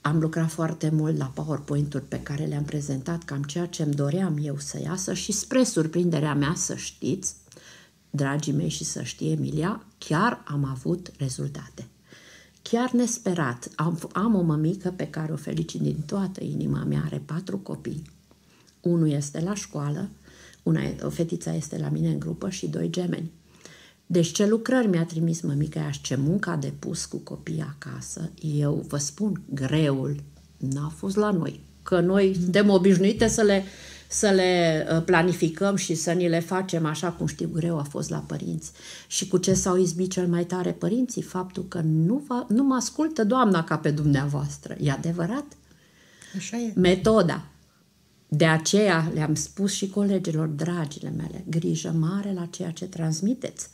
Am lucrat foarte mult la PowerPoint-uri pe care le-am prezentat cam ceea ce îmi doream eu să iasă și spre surprinderea mea să știți, dragii mei și să știe Emilia, chiar am avut rezultate. Chiar nesperat. Am, am o mămică pe care o felicit din toată inima mea, are patru copii. Unul este la școală, una, o fetiță este la mine în grupă și doi gemeni. Deci ce lucrări mi-a trimis mămica aia și ce muncă a depus cu copiii acasă, eu vă spun, greul n-a fost la noi. Că noi suntem obișnuite să le, să le uh, planificăm și să ni le facem așa cum știu greu a fost la părinți. Și cu ce s-au izbit cel mai tare părinții? Faptul că nu, va, nu mă ascultă doamna ca pe dumneavoastră. E adevărat? Așa e. Metoda. De aceea le-am spus și colegilor, dragile mele, grijă mare la ceea ce transmiteți.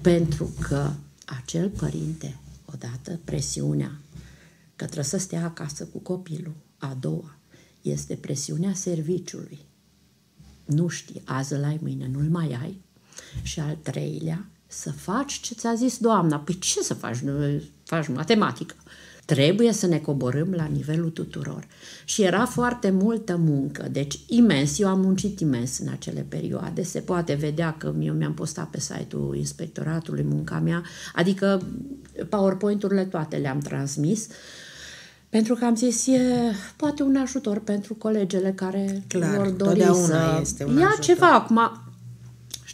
Pentru că acel părinte, odată presiunea că trebuie să stea acasă cu copilul, a doua, este presiunea serviciului. Nu știi, azi îl ai, mâine nu-l mai ai. Și al treilea, să faci ce ți-a zis doamna. Păi ce să faci? Faci matematică. Trebuie să ne coborâm la nivelul tuturor. Și era foarte multă muncă, deci imens, eu am muncit imens în acele perioade, se poate vedea că eu mi-am postat pe site-ul inspectoratului munca mea, adică PowerPoint-urile toate le-am transmis, pentru că am zis, e poate un ajutor pentru colegele care Clar, vor dori să este un ia ajutor. ceva. Acum,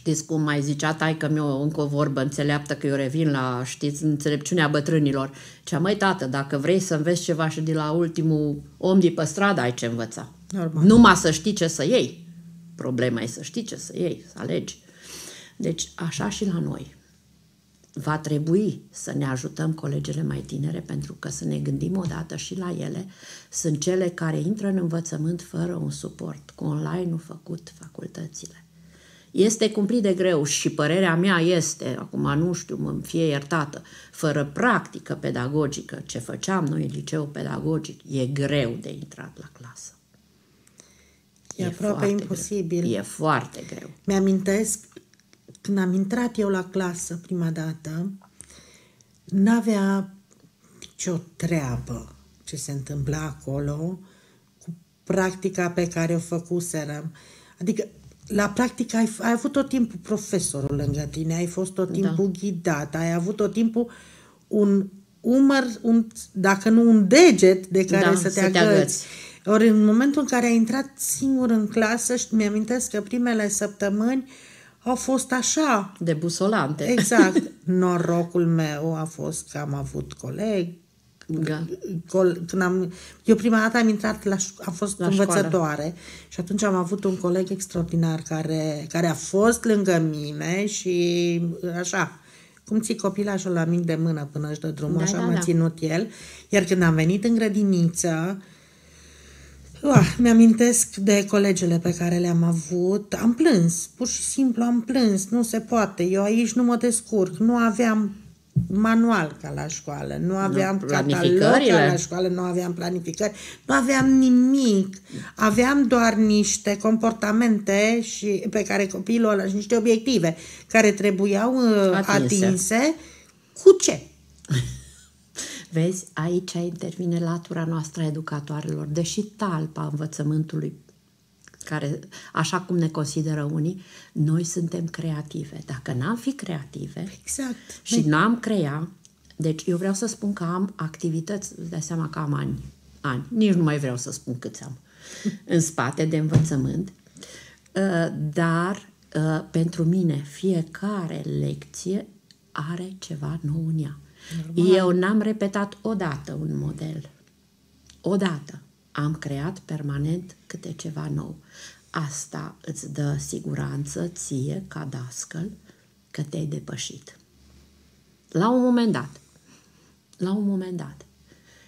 Știți cum mai zicea taică mi încă o vorbă înțeleaptă că eu revin la, știți, înțelepciunea bătrânilor. Cea mai tată, dacă vrei să înveți ceva și de la ultimul om de pe stradă, ai ce învăța. Normal. Numai să știi ce să iei. Problema e să știi ce să iei, să alegi. Deci, așa și la noi. Va trebui să ne ajutăm colegele mai tinere pentru că să ne gândim odată și la ele sunt cele care intră în învățământ fără un suport, cu online-ul făcut facultățile. Este cumplit de greu și părerea mea este, acum nu știu, mă fie iertată, fără practică pedagogică, ce făceam noi în liceu pedagogic, e greu de intrat la clasă. E, e aproape imposibil. Greu. E foarte greu. Mi-amintesc când am intrat eu la clasă prima dată, n-avea nicio treabă ce se întâmpla acolo cu practica pe care o făcuserăm. Adică la practică ai, ai avut tot timpul profesorul lângă tine, ai fost tot da. timpul da. ghidat, ai avut tot timpul un umăr, un, dacă nu un deget de care da, să te, să te agăți. Ori în momentul în care ai intrat singur în clasă și mi-amintesc că primele săptămâni au fost așa. De busolante. Exact. Norocul meu a fost că am avut coleg, da. Când am, eu prima dată am intrat la am fost la învățătoare școală. și atunci am avut un coleg extraordinar care, care a fost lângă mine și așa, cum ții copilașul la mic de mână până își dă drumul, da, așa da, m-a da. ținut el. Iar când am venit în grădiniță, Uh, mi-amintesc de colegele pe care le-am avut. Am plâns, pur și simplu am plâns. Nu se poate. Eu aici nu mă descurc. Nu aveam manual ca la școală, nu aveam catalog ca la școală, nu aveam planificări, nu aveam nimic. Aveam doar niște comportamente și pe care copilul ăla și niște obiective care trebuiau uh, atinse. atinse. Cu ce? Vezi, aici intervine latura noastră a educatoarelor, deși talpa învățământului care, așa cum ne consideră unii, noi suntem creative. Dacă n-am fi creative exact. și n-am crea, deci eu vreau să spun că am activități, îți dai seama că am ani, ani, nici nu mai vreau să spun câți am, în spate de învățământ, uh, dar uh, pentru mine fiecare lecție are ceva nou în ea. Normal. Eu n-am repetat odată un model. Odată. Am creat permanent câte ceva nou. Asta îți dă siguranță ție, ca dascăl, că te-ai depășit. La un moment dat. La un moment dat.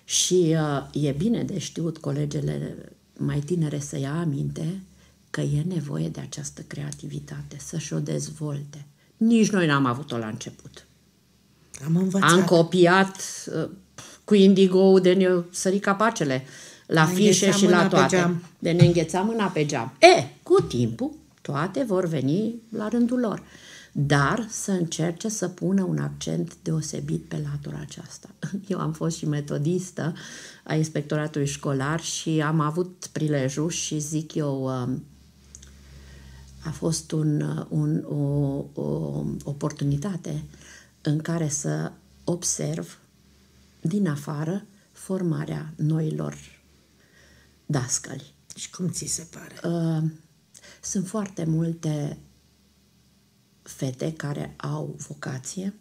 Și uh, e bine de știut colegele mai tinere să ia aminte că e nevoie de această creativitate, să-și o dezvolte. Nici noi n-am avut-o la început. Am învățat. Am copiat uh, cu indigo de ne sări capacele la ne fișe și la toate. De ne îngheța mâna pe geam. E, cu timpul, toate vor veni la rândul lor. Dar să încerce să pună un accent deosebit pe latura aceasta. Eu am fost și metodistă a inspectoratului școlar și am avut prilejul și zic eu, um, a fost un, un, o, o oportunitate în care să observ din afară formarea noilor dascăli. Și cum ți se pare? Uh, sunt foarte multe fete care au vocație,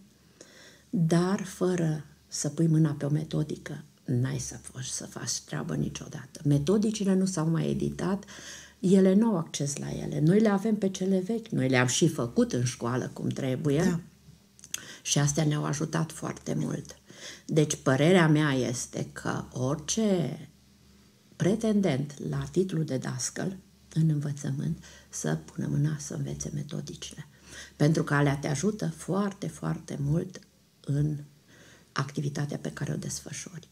dar fără să pui mâna pe o metodică, n-ai să, faci, să faci treabă niciodată. Metodicile nu s-au mai editat, ele nu au acces la ele. Noi le avem pe cele vechi, noi le-am și făcut în școală cum trebuie. Da și astea ne-au ajutat foarte mult. Deci părerea mea este că orice pretendent la titlul de dascăl în învățământ să pună mâna să învețe metodicile. Pentru că alea te ajută foarte, foarte mult în activitatea pe care o desfășori.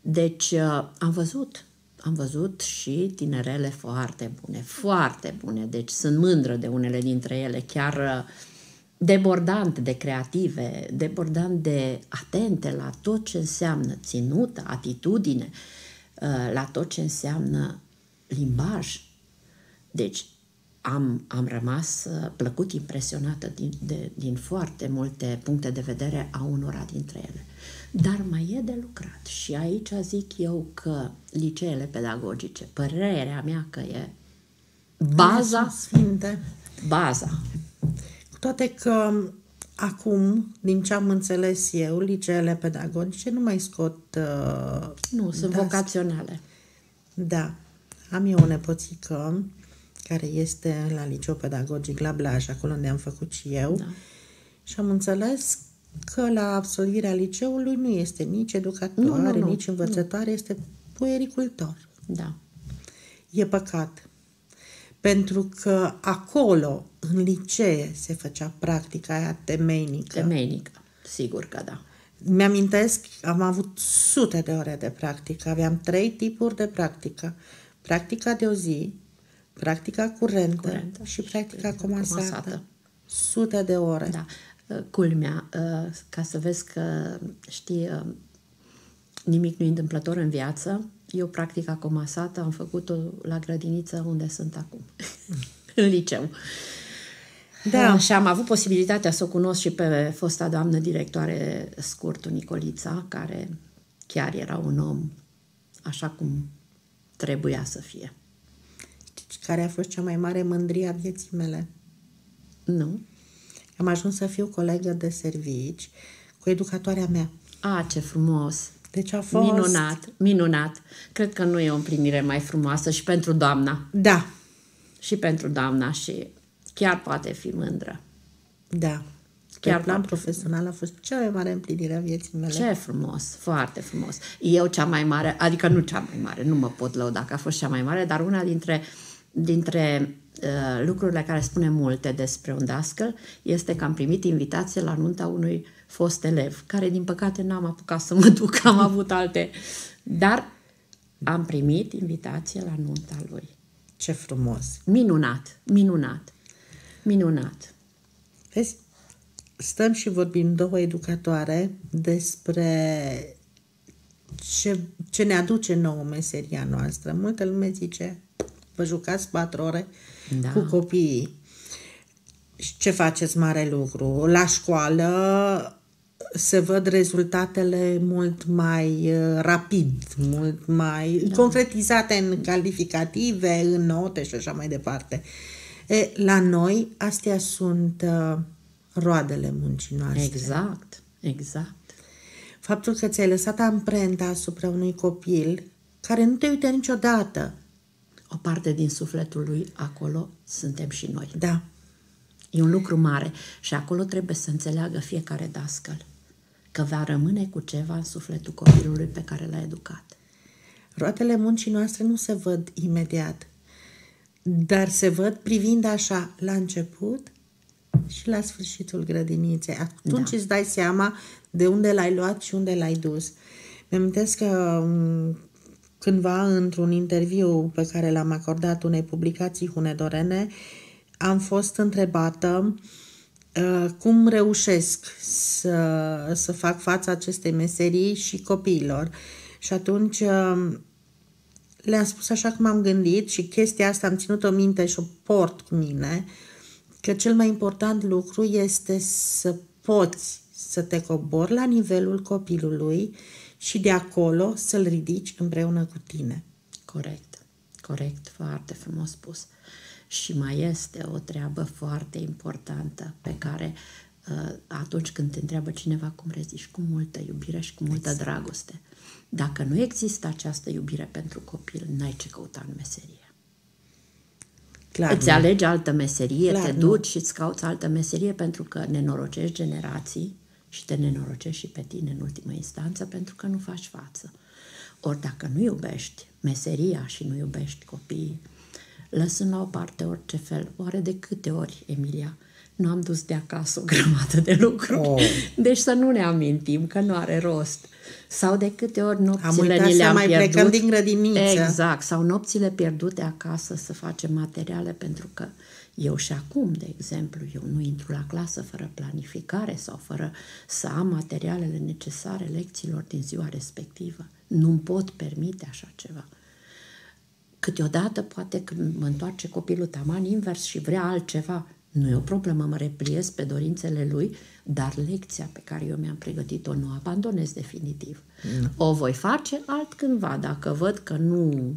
Deci uh, am văzut, am văzut și tinerele foarte bune, foarte bune, deci sunt mândră de unele dintre ele, chiar uh, debordant de creative, debordant de atente la tot ce înseamnă ținută, atitudine, uh, la tot ce înseamnă limbaj. Deci am, am rămas uh, plăcut impresionată din, de, din foarte multe puncte de vedere a unora dintre ele. Dar mai e de lucrat și aici zic eu că liceele pedagogice, părerea mea că e baza, Sfinte. baza toate că acum, din ce am înțeles eu, liceele pedagogice nu mai scot... Uh, nu, sunt da, vocaționale. Da. Am eu o nepoțică care este la liceu pedagogic la Blaj, acolo unde am făcut și eu. Da. Și am înțeles că la absolvirea liceului nu este nici educatoare, nu, nu, nu, nici învățătoare, nu. este puericultor. Da. E păcat pentru că acolo, în licee, se făcea practica aia temeinică. Temeinică, sigur că da. Mi-amintesc, am avut sute de ore de practică, aveam trei tipuri de practică. Practica de o zi, practica curentă, curentă și practica comasată. comasată. Sute de ore. Da. Uh, culmea, uh, ca să vezi că, știi, uh, nimic nu e întâmplător în viață, eu practic acomasată am făcut-o la grădiniță unde sunt acum, în liceu. Da. Și am avut posibilitatea să o cunosc și pe fosta doamnă directoare Scurtu Nicolița, care chiar era un om așa cum trebuia să fie. Care a fost cea mai mare mândrie a vieții mele? Nu. Am ajuns să fiu colegă de servici cu educatoarea mea. A, ce frumos! Deci a fost... Minunat, minunat. Cred că nu e o împlinire mai frumoasă și pentru doamna. Da. Și pentru doamna și chiar poate fi mândră. Da. Chiar plan profesional a fost cea mai mare împlinire a vieții mele. Ce frumos, foarte frumos. Eu cea mai mare, adică nu cea mai mare, nu mă pot lăuda că a fost cea mai mare, dar una dintre, dintre uh, lucrurile care spune multe despre un dascăl este că am primit invitație la nunta unui fost elev, care din păcate n-am apucat să mă duc, am avut alte, dar am primit invitație la nunta lui. Ce frumos! Minunat, minunat, minunat. Vezi, stăm și vorbim două educatoare despre ce, ce ne aduce nouă meseria noastră. Multă lume zice, vă jucați patru ore da. cu copiii. Și ce faceți mare lucru? La școală se văd rezultatele mult mai uh, rapid, mult mai da. concretizate în calificative, în note și așa mai departe. E, la noi, astea sunt uh, roadele muncii noastre. Exact, exact. Faptul că ți-ai lăsat amprenta asupra unui copil care nu te uită niciodată. O parte din sufletul lui acolo suntem și noi. Da. E un lucru mare și acolo trebuie să înțeleagă fiecare dascăl că va rămâne cu ceva în sufletul copilului pe care l-a educat. Roatele muncii noastre nu se văd imediat, dar se văd privind așa la început și la sfârșitul grădiniței. Atunci da. îți dai seama de unde l-ai luat și unde l-ai dus. Mi-amintesc că um, cândva într-un interviu pe care l-am acordat unei publicații hunedorene, am fost întrebată uh, cum reușesc să, să fac față acestei meserii și copiilor. Și atunci uh, le-am spus așa cum am gândit și chestia asta am ținut-o minte și o port cu mine, că cel mai important lucru este să poți să te cobori la nivelul copilului și de acolo să-l ridici împreună cu tine. Corect, corect, foarte frumos spus. Și mai este o treabă foarte importantă pe care uh, atunci când te întreabă cineva cum reziști, cu multă iubire și cu multă exact. dragoste. Dacă nu există această iubire pentru copil, n-ai ce căuta în meserie. Clar, îți nu. alegi altă meserie, Clar, te duci nu. și îți cauți altă meserie pentru că nenorocești generații și te nenorocești și pe tine în ultimă instanță pentru că nu faci față. Ori dacă nu iubești meseria și nu iubești copiii, lăsând la o parte orice fel, oare de câte ori, Emilia, nu am dus de acasă o grămadă de lucruri. Oh. Deci să nu ne amintim că nu are rost. Sau de câte ori nopțile ni le-am mai pierdut. plecăm din grădiniță. Exact. Sau nopțile pierdute acasă să facem materiale pentru că eu și acum, de exemplu, eu nu intru la clasă fără planificare sau fără să am materialele necesare lecțiilor din ziua respectivă. Nu-mi pot permite așa ceva. Câteodată poate când mă întoarce copilul taman invers și vrea altceva, nu e o problemă, mă repliez pe dorințele lui, dar lecția pe care eu mi-am pregătit-o nu abandonez definitiv. Mm. O voi face altcândva, dacă văd că nu,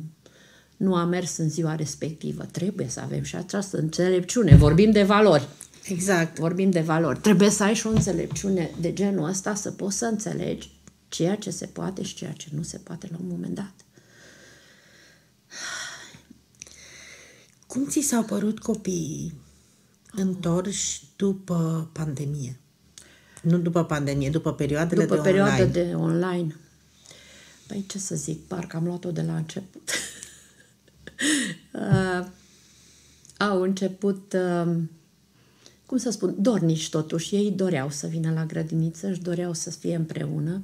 nu a mers în ziua respectivă. Trebuie să avem și această înțelepciune. Vorbim de valori. Exact. Vorbim de valori. Trebuie să ai și o înțelepciune de genul ăsta să poți să înțelegi ceea ce se poate și ceea ce nu se poate la un moment dat. Cum ți s-au părut copiii întorși după pandemie. Nu după pandemie, după perioadele după de perioada online. de online. Păi ce să zic, parcă am luat-o de la început. uh, au început, uh, cum să spun, dornici totuși. Ei doreau să vină la grădiniță, își doreau să fie împreună,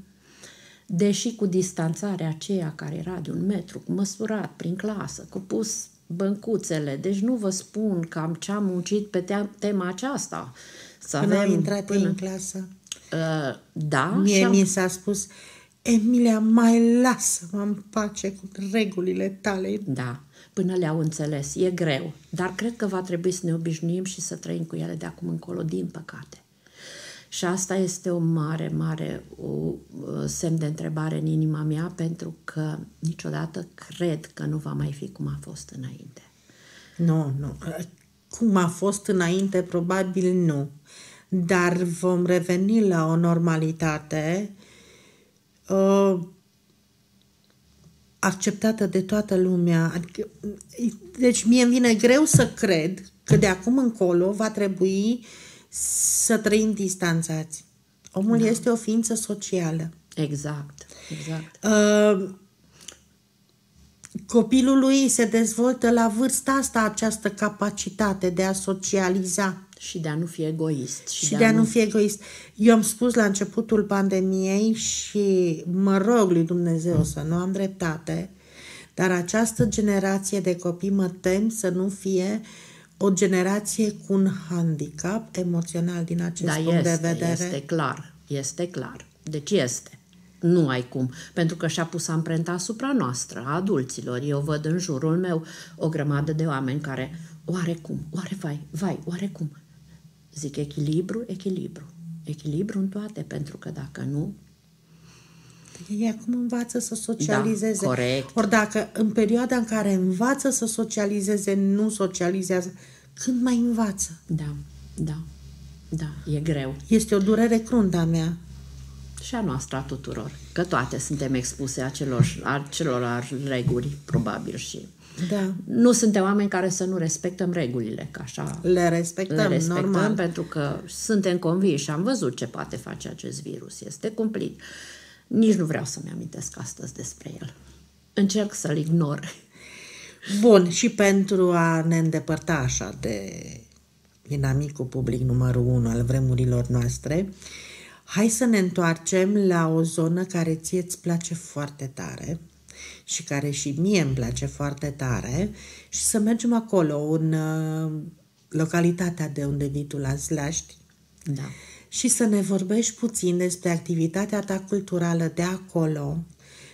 deși cu distanțarea aceea care era de un metru, cu măsurat prin clasă, cu pus băncuțele. Deci nu vă spun cam ce am muncit pe te- tema aceasta. Să până avem, intrat până... în clasă. Uh, da. Mie am... mi s-a spus, Emilia, mai lasă-mă în pace cu regulile tale. Da, până le-au înțeles. E greu, dar cred că va trebui să ne obișnuim și să trăim cu ele de acum încolo, din păcate. Și asta este o mare, mare o, semn de întrebare în inima mea, pentru că niciodată cred că nu va mai fi cum a fost înainte. Nu, nu. Cum a fost înainte, probabil nu. Dar vom reveni la o normalitate uh, acceptată de toată lumea. Adică, deci mie îmi vine greu să cred că de acum încolo va trebui să trăim distanțați. Omul da. este o ființă socială. Exact, exact. Uh, copilului se dezvoltă la vârsta asta această capacitate de a socializa. Și de a nu fi egoist. Și, și de, de a nu fi egoist. Eu am spus la începutul pandemiei și mă rog lui Dumnezeu să nu am dreptate, dar această generație de copii mă tem să nu fie o generație cu un handicap emoțional din acest da, punct este, de vedere. este clar, este clar. Deci este. Nu ai cum, pentru că și-a pus amprenta asupra noastră, a adulților. Eu văd în jurul meu o grămadă de oameni care, oarecum, oare vai, vai, oarecum. Zic echilibru, echilibru. Echilibru în toate, pentru că dacă nu... Ei acum învață să socializeze. Da, corect. Ori dacă în perioada în care învață să socializeze, nu socializează, când mai învață? Da, da, da, e greu. Este o durere cruntă a mea și a noastră a tuturor, că toate suntem expuse acelor, acelor reguli, probabil, și da. nu suntem oameni care să nu respectăm regulile, că așa le respectăm, le respectăm normal. pentru că suntem convinși și am văzut ce poate face acest virus, este cumplit. Nici nu vreau să-mi amintesc astăzi despre el. Încerc să-l ignor. Bun, și pentru a ne îndepărta așa de inamicul public numărul unu al vremurilor noastre, uh, Hai să ne întoarcem la o zonă care ție îți place foarte tare și care și mie îmi place foarte tare și să mergem acolo, în uh, localitatea de unde vii tu la Zlaști. Da. Și să ne vorbești puțin despre activitatea ta culturală de acolo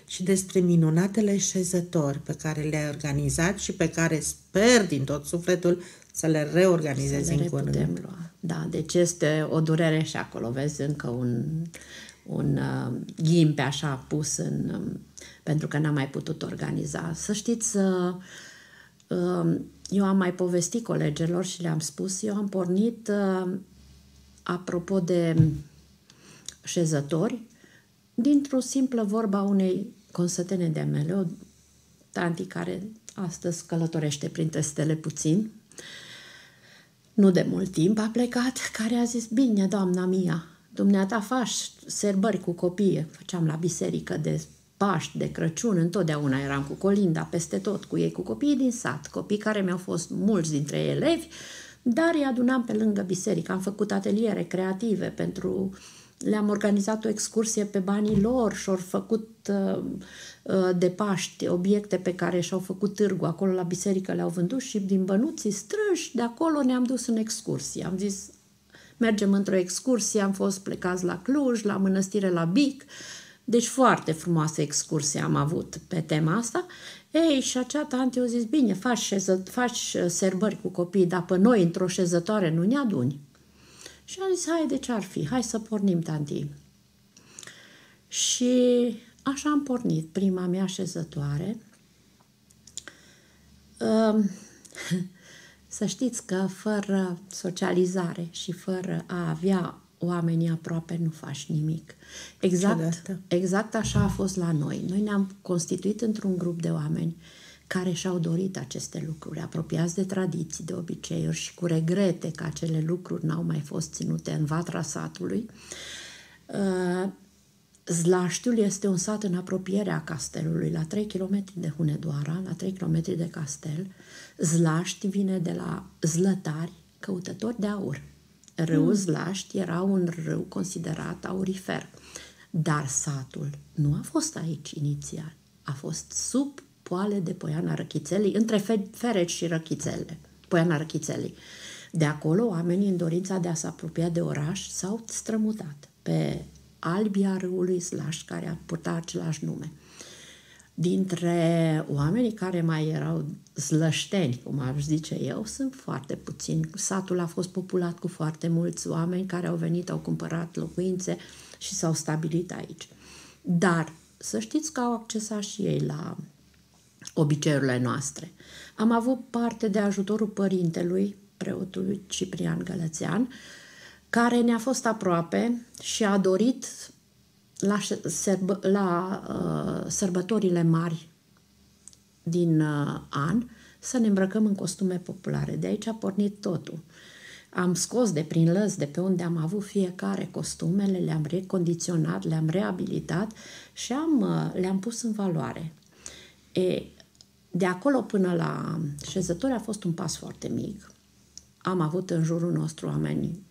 și despre minunatele șezători pe care le-ai organizat și pe care sper din tot sufletul să le reorganizezi să le în curând. lua. Da, deci este o durere și acolo, vezi încă un, un uh, ghimpe așa pus în, um, pentru că n-am mai putut organiza. Să știți, uh, uh, eu am mai povestit colegilor și le-am spus, eu am pornit uh, apropo de șezători, dintr-o simplă vorba unei consătene de-a mele, o tanti care astăzi călătorește printre stele puțin, nu de mult timp a plecat, care a zis, bine, doamna mia, dumneata faci serbări cu copii, făceam la biserică de Paști, de Crăciun, întotdeauna eram cu Colinda peste tot cu ei, cu copiii din sat, copii care mi-au fost mulți dintre elevi, dar îi adunam pe lângă biserică. Am făcut ateliere creative pentru le-am organizat o excursie pe banii lor și au făcut uh, uh, de Paști obiecte pe care și-au făcut târgu acolo la biserică, le-au vândut și din bănuții strânși, de acolo ne-am dus în excursie. Am zis, mergem într-o excursie, am fost plecați la Cluj, la mănăstire la Bic, deci foarte frumoasă excursie am avut pe tema asta. Ei, și acea tante au zis, bine, faci, șeză, faci uh, serbări cu copii, dar pe noi într-o șezătoare nu ne aduni. Și am zis, hai, de ce ar fi? Hai să pornim, tanti. Și așa am pornit prima mea șezătoare. Să știți că fără socializare și fără a avea oamenii aproape nu faci nimic. Exact, exact așa a fost la noi. Noi ne-am constituit într-un grup de oameni care și-au dorit aceste lucruri, apropiați de tradiții, de obiceiuri și cu regrete că acele lucruri n-au mai fost ținute în vatra satului. Uh, Zlaștiul este un sat în apropierea castelului, la 3 km de Hunedoara, la 3 km de castel. Zlaști vine de la zlătari, căutători de aur. Râul mm. Zlaști era un râu considerat aurifer, dar satul nu a fost aici inițial, a fost sub poale de Poiana Răchițelii, între Fereș și Răchițele, Poiana Răchițelii. De acolo, oamenii, în dorința de a se apropia de oraș, s-au strămutat pe albia râului Slaș, care a purtat același nume. Dintre oamenii care mai erau slășteni, cum aș zice eu, sunt foarte puțini. Satul a fost populat cu foarte mulți oameni care au venit, au cumpărat locuințe și s-au stabilit aici. Dar să știți că au accesat și ei la obiceiurile noastre. Am avut parte de ajutorul părintelui, preotului Ciprian Gălățean, care ne-a fost aproape și a dorit la, serbă, la uh, sărbătorile mari din uh, an să ne îmbrăcăm în costume populare. De aici a pornit totul. Am scos de prin lăs, de pe unde am avut fiecare costumele, le-am recondiționat, le-am reabilitat și am, uh, le-am pus în valoare. E, de acolo până la șezători a fost un pas foarte mic. Am avut în jurul nostru oameni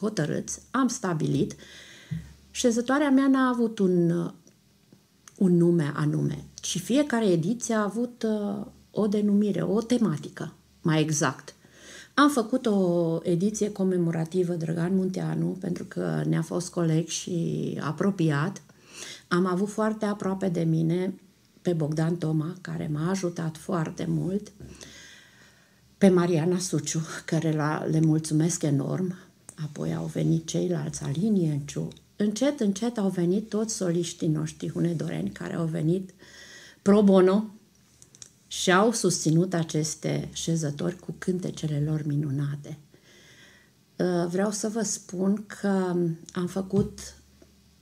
hotărâți, am stabilit. Șezătoarea mea n-a avut un, un nume anume, ci fiecare ediție a avut uh, o denumire, o tematică, mai exact. Am făcut o ediție comemorativă Drăgan Munteanu pentru că ne-a fost coleg și apropiat. Am avut foarte aproape de mine pe Bogdan Toma, care m-a ajutat foarte mult, pe Mariana Suciu, care le mulțumesc enorm, apoi au venit ceilalți, Alin Ienciu. Încet, încet au venit toți soliștii noștri hunedoreni care au venit pro bono și au susținut aceste șezători cu cântecele lor minunate. Uh, vreau să vă spun că am făcut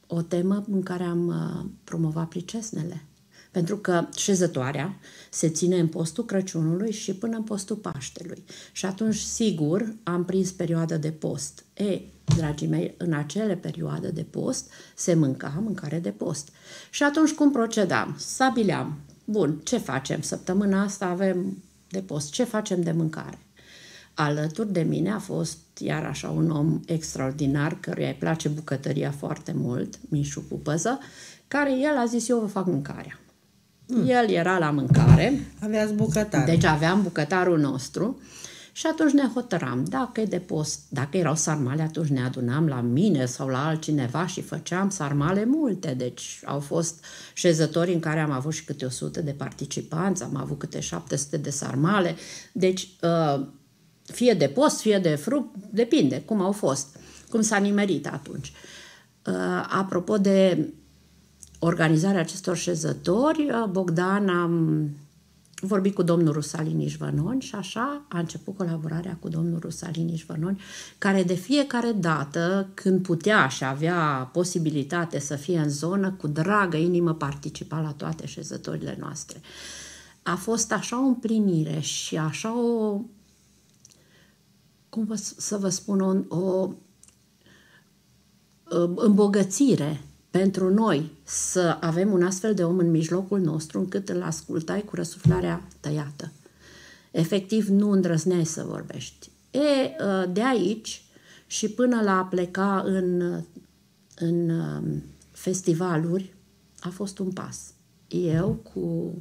o temă în care am uh, promovat pricesnele. Pentru că șezătoarea se ține în postul Crăciunului și până în postul Paștelui. Și atunci, sigur, am prins perioada de post. E, dragii mei, în acele perioade de post se mânca mâncare de post. Și atunci cum procedam? Stabileam, bun, ce facem? Săptămâna asta avem de post, ce facem de mâncare? Alături de mine a fost iar așa un om extraordinar, căruia îi place bucătăria foarte mult, Mișu Pupăză, care el a zis, eu vă fac mâncarea. Mm. El era la mâncare. Aveați bucătar. Deci aveam bucătarul nostru și atunci ne hotăram, dacă e de post, dacă erau sarmale, atunci ne adunam la mine sau la altcineva și făceam sarmale multe. Deci au fost șezători în care am avut și câte 100 de participanți, am avut câte 700 de sarmale. Deci uh, fie de post, fie de fruct, depinde cum au fost, cum s-a nimerit atunci. Uh, apropo de organizarea acestor șezători, uh, Bogdan am vorbit cu domnul Rusalini Jvănoni și așa a început colaborarea cu domnul Rusalini Jvănoni, care de fiecare dată când putea și avea posibilitate să fie în zonă, cu dragă inimă participa la toate șezătorile noastre. A fost așa o împlinire și așa o cum vă, să vă spun, o, o îmbogățire pentru noi să avem un astfel de om în mijlocul nostru încât îl ascultai cu răsuflarea tăiată. Efectiv, nu îndrăzneai să vorbești. E, ă, de aici și până la a pleca în, în ă, festivaluri, a fost un pas. Eu cu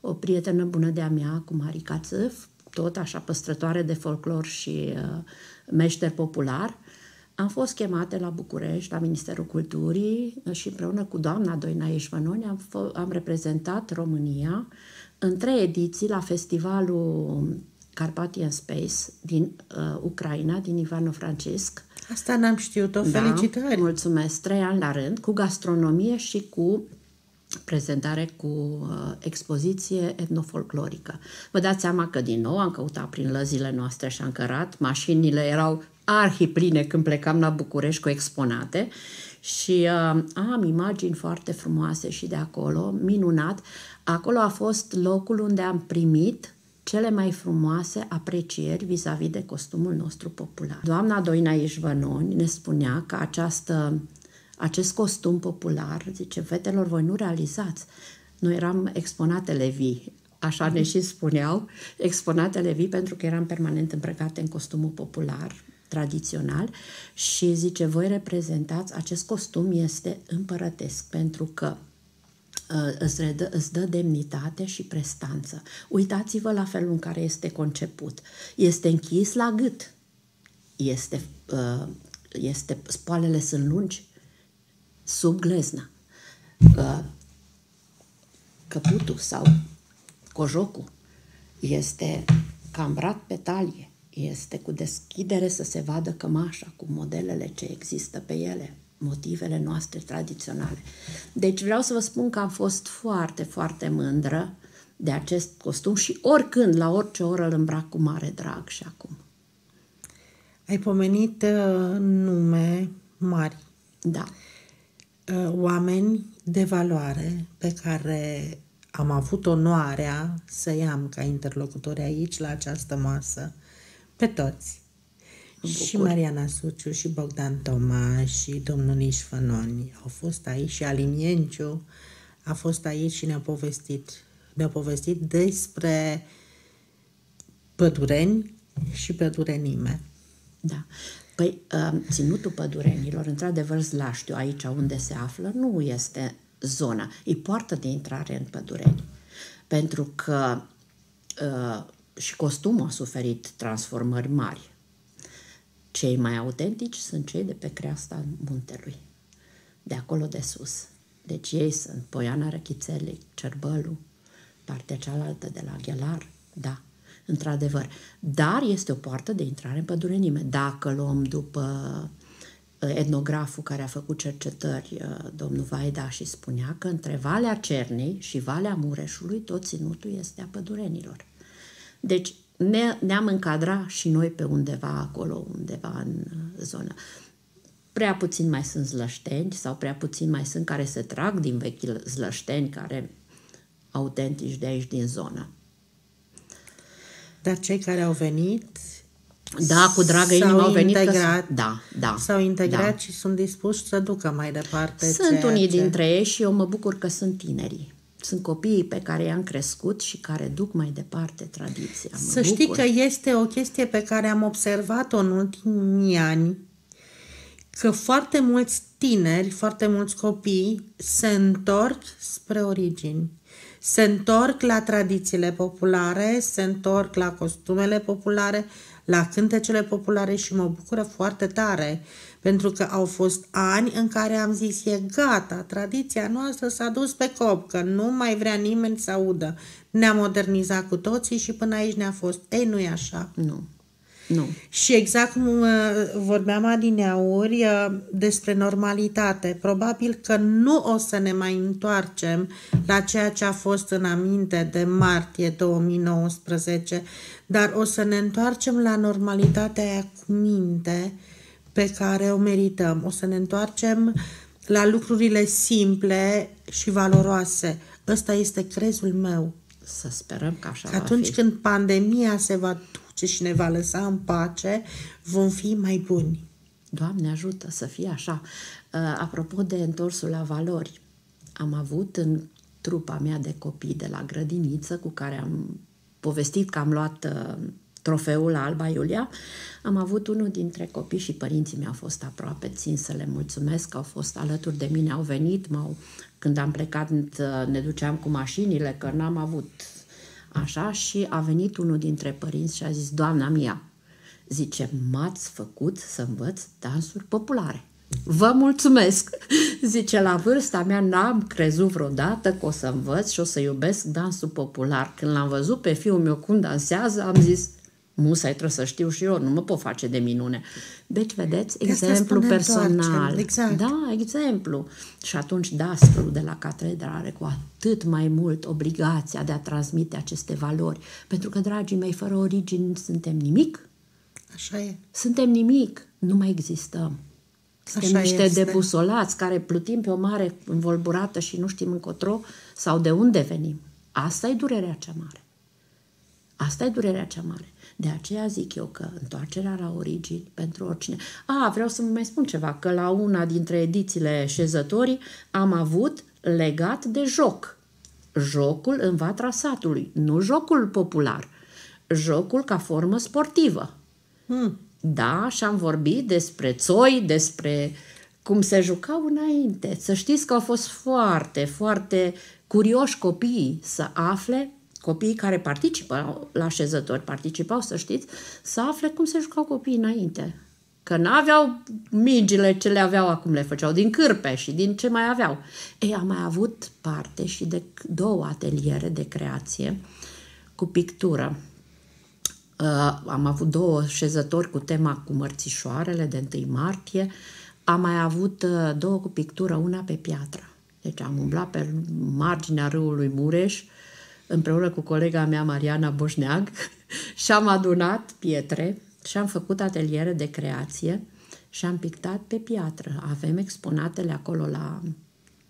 o prietenă bună de-a mea, cu Marica Țâf, tot așa păstrătoare de folclor și uh, meșter popular, am fost chemate la București, la Ministerul Culturii și împreună cu doamna Doina Eșvănoni am, f- am reprezentat România în trei ediții la festivalul Carpathian Space din uh, Ucraina, din Ivano Francesc. Asta n-am știut-o, da, felicitări! mulțumesc, trei ani la rând, cu gastronomie și cu prezentare cu uh, expoziție etnofolclorică. Vă dați seama că din nou am căutat prin lăzile noastre și am cărat, mașinile erau arhipline când plecam la București cu exponate și uh, am imagini foarte frumoase și de acolo, minunat. Acolo a fost locul unde am primit cele mai frumoase aprecieri vis-a-vis de costumul nostru popular. Doamna Doina Ișvănoni ne spunea că această, acest costum popular, zice, fetelor, voi nu realizați. Noi eram exponatele vii, așa ne și spuneau, exponatele vii pentru că eram permanent îmbrăcate în costumul popular, tradițional și zice, voi reprezentați, acest costum este împărătesc pentru că uh, îți, redă, îți dă demnitate și prestanță. Uitați-vă la felul în care este conceput. Este închis la gât. Este, uh, este, spoalele sunt lungi, sub glezna. Căputul sau cojocul este cambrat pe talie, este cu deschidere să se vadă cămașa cu modelele ce există pe ele, motivele noastre tradiționale. Deci vreau să vă spun că am fost foarte, foarte mândră de acest costum și oricând, la orice oră îl îmbrac cu mare drag și acum. Ai pomenit uh, nume mari. Da. Uh, oameni de valoare pe care am avut onoarea să-i am ca interlocutori aici, la această masă, pe toți. Bucur. Și Mariana Suciu, și Bogdan Toma, și domnul Nișfănoni au fost aici, și Alin Ienciu a fost aici și ne-a povestit, ne-a povestit despre pădureni și pădurenime. Da. Păi, uh, ținutul pădurenilor, într-adevăr, Zlaștiu, aici unde se află, nu este zona, e poartă de intrare în pădureni. Pentru că uh, și costumul a suferit transformări mari. Cei mai autentici sunt cei de pe creasta muntelui, de acolo de sus. Deci ei sunt Poiana Răchițelei, Cerbălu, partea cealaltă de la Ghelar, da, într-adevăr. Dar este o poartă de intrare în pădurenime. Dacă luăm după etnograful care a făcut cercetări, uh, domnul Vaida, și spunea că între Valea Cernei și Valea Mureșului tot ținutul este a pădurenilor. Deci ne, ne-am încadrat și noi pe undeva acolo, undeva în uh, zonă. Prea puțin mai sunt zlășteni sau prea puțin mai sunt care se trag din vechi zlășteni care autentici de aici din zonă. Dar cei care au venit da, cu dragă inimă au venit integrat, că... Da, da. S-au integrat da. și sunt dispuși să ducă mai departe Sunt unii ce... dintre ei și eu mă bucur că sunt tinerii. Sunt copiii pe care i-am crescut și care duc mai departe tradiția. Mă să știi că este o chestie pe care am observat-o în ultimii ani, că foarte mulți tineri, foarte mulți copii se întorc spre origini. Se întorc la tradițiile populare, se întorc la costumele populare, la cântecele populare și mă bucură foarte tare, pentru că au fost ani în care am zis, e gata, tradiția noastră s-a dus pe cop, că nu mai vrea nimeni să audă. Ne-a modernizat cu toții și până aici ne-a fost. Ei, nu e așa. Nu. Nu. Și exact cum uh, vorbeam adineauri uh, despre normalitate, probabil că nu o să ne mai întoarcem la ceea ce a fost în aminte de martie 2019, dar o să ne întoarcem la normalitatea aia cu minte pe care o merităm. O să ne întoarcem la lucrurile simple și valoroase. Ăsta este crezul meu. Să sperăm că așa că atunci când pandemia se va duce și ne va lăsa în pace, vom fi mai buni. Doamne ajută să fie așa. Uh, apropo de întorsul la valori, am avut în trupa mea de copii de la grădiniță cu care am povestit că am luat uh, trofeul la Alba Iulia, am avut unul dintre copii și părinții mei au fost aproape, țin să le mulțumesc că au fost alături de mine, au venit, m-au, când am plecat uh, ne duceam cu mașinile, că n-am avut așa și a venit unul dintre părinți și a zis, Doamna mia, zice, m-ați făcut să învăț dansuri populare. Vă mulțumesc! Zice, la vârsta mea n-am crezut vreodată că o să învăț și o să iubesc dansul popular. Când l-am văzut pe fiul meu cum dansează, am zis, musai trebuie să știu și eu, nu mă pot face de minune. Deci, vedeți, de exemplu personal. Exact. Da, exemplu. Și atunci dascălul de la catedra are cu atât mai mult obligația de a transmite aceste valori. Pentru că, dragii mei, fără origini suntem nimic. Așa e. Suntem nimic, nu mai existăm. Suntem Așa niște este. debusolați care plutim pe o mare învolburată și nu știm încotro sau de unde venim. Asta e durerea cea mare. Asta e durerea cea mare. De aceea zic eu că întoarcerea la origini pentru oricine. A, vreau să mai spun ceva, că la una dintre edițiile șezătorii am avut legat de joc. Jocul în vatra satului, nu jocul popular. Jocul ca formă sportivă. Hmm. Da, și am vorbit despre țoi, despre cum se jucau înainte. Să știți că au fost foarte, foarte curioși copiii să afle, copiii care participă la așezători, participau, să știți, să afle cum se jucau copiii înainte. Că nu aveau mingile ce le aveau acum, le făceau din cârpe și din ce mai aveau. Ei, am mai avut parte și de două ateliere de creație cu pictură. Uh, am avut două șezători cu tema cu mărțișoarele de 1 martie. Am mai avut uh, două cu pictură, una pe piatră. Deci am umblat pe marginea râului Mureș împreună cu colega mea Mariana Boșneag și am adunat pietre și am făcut ateliere de creație și am pictat pe piatră. Avem exponatele acolo la,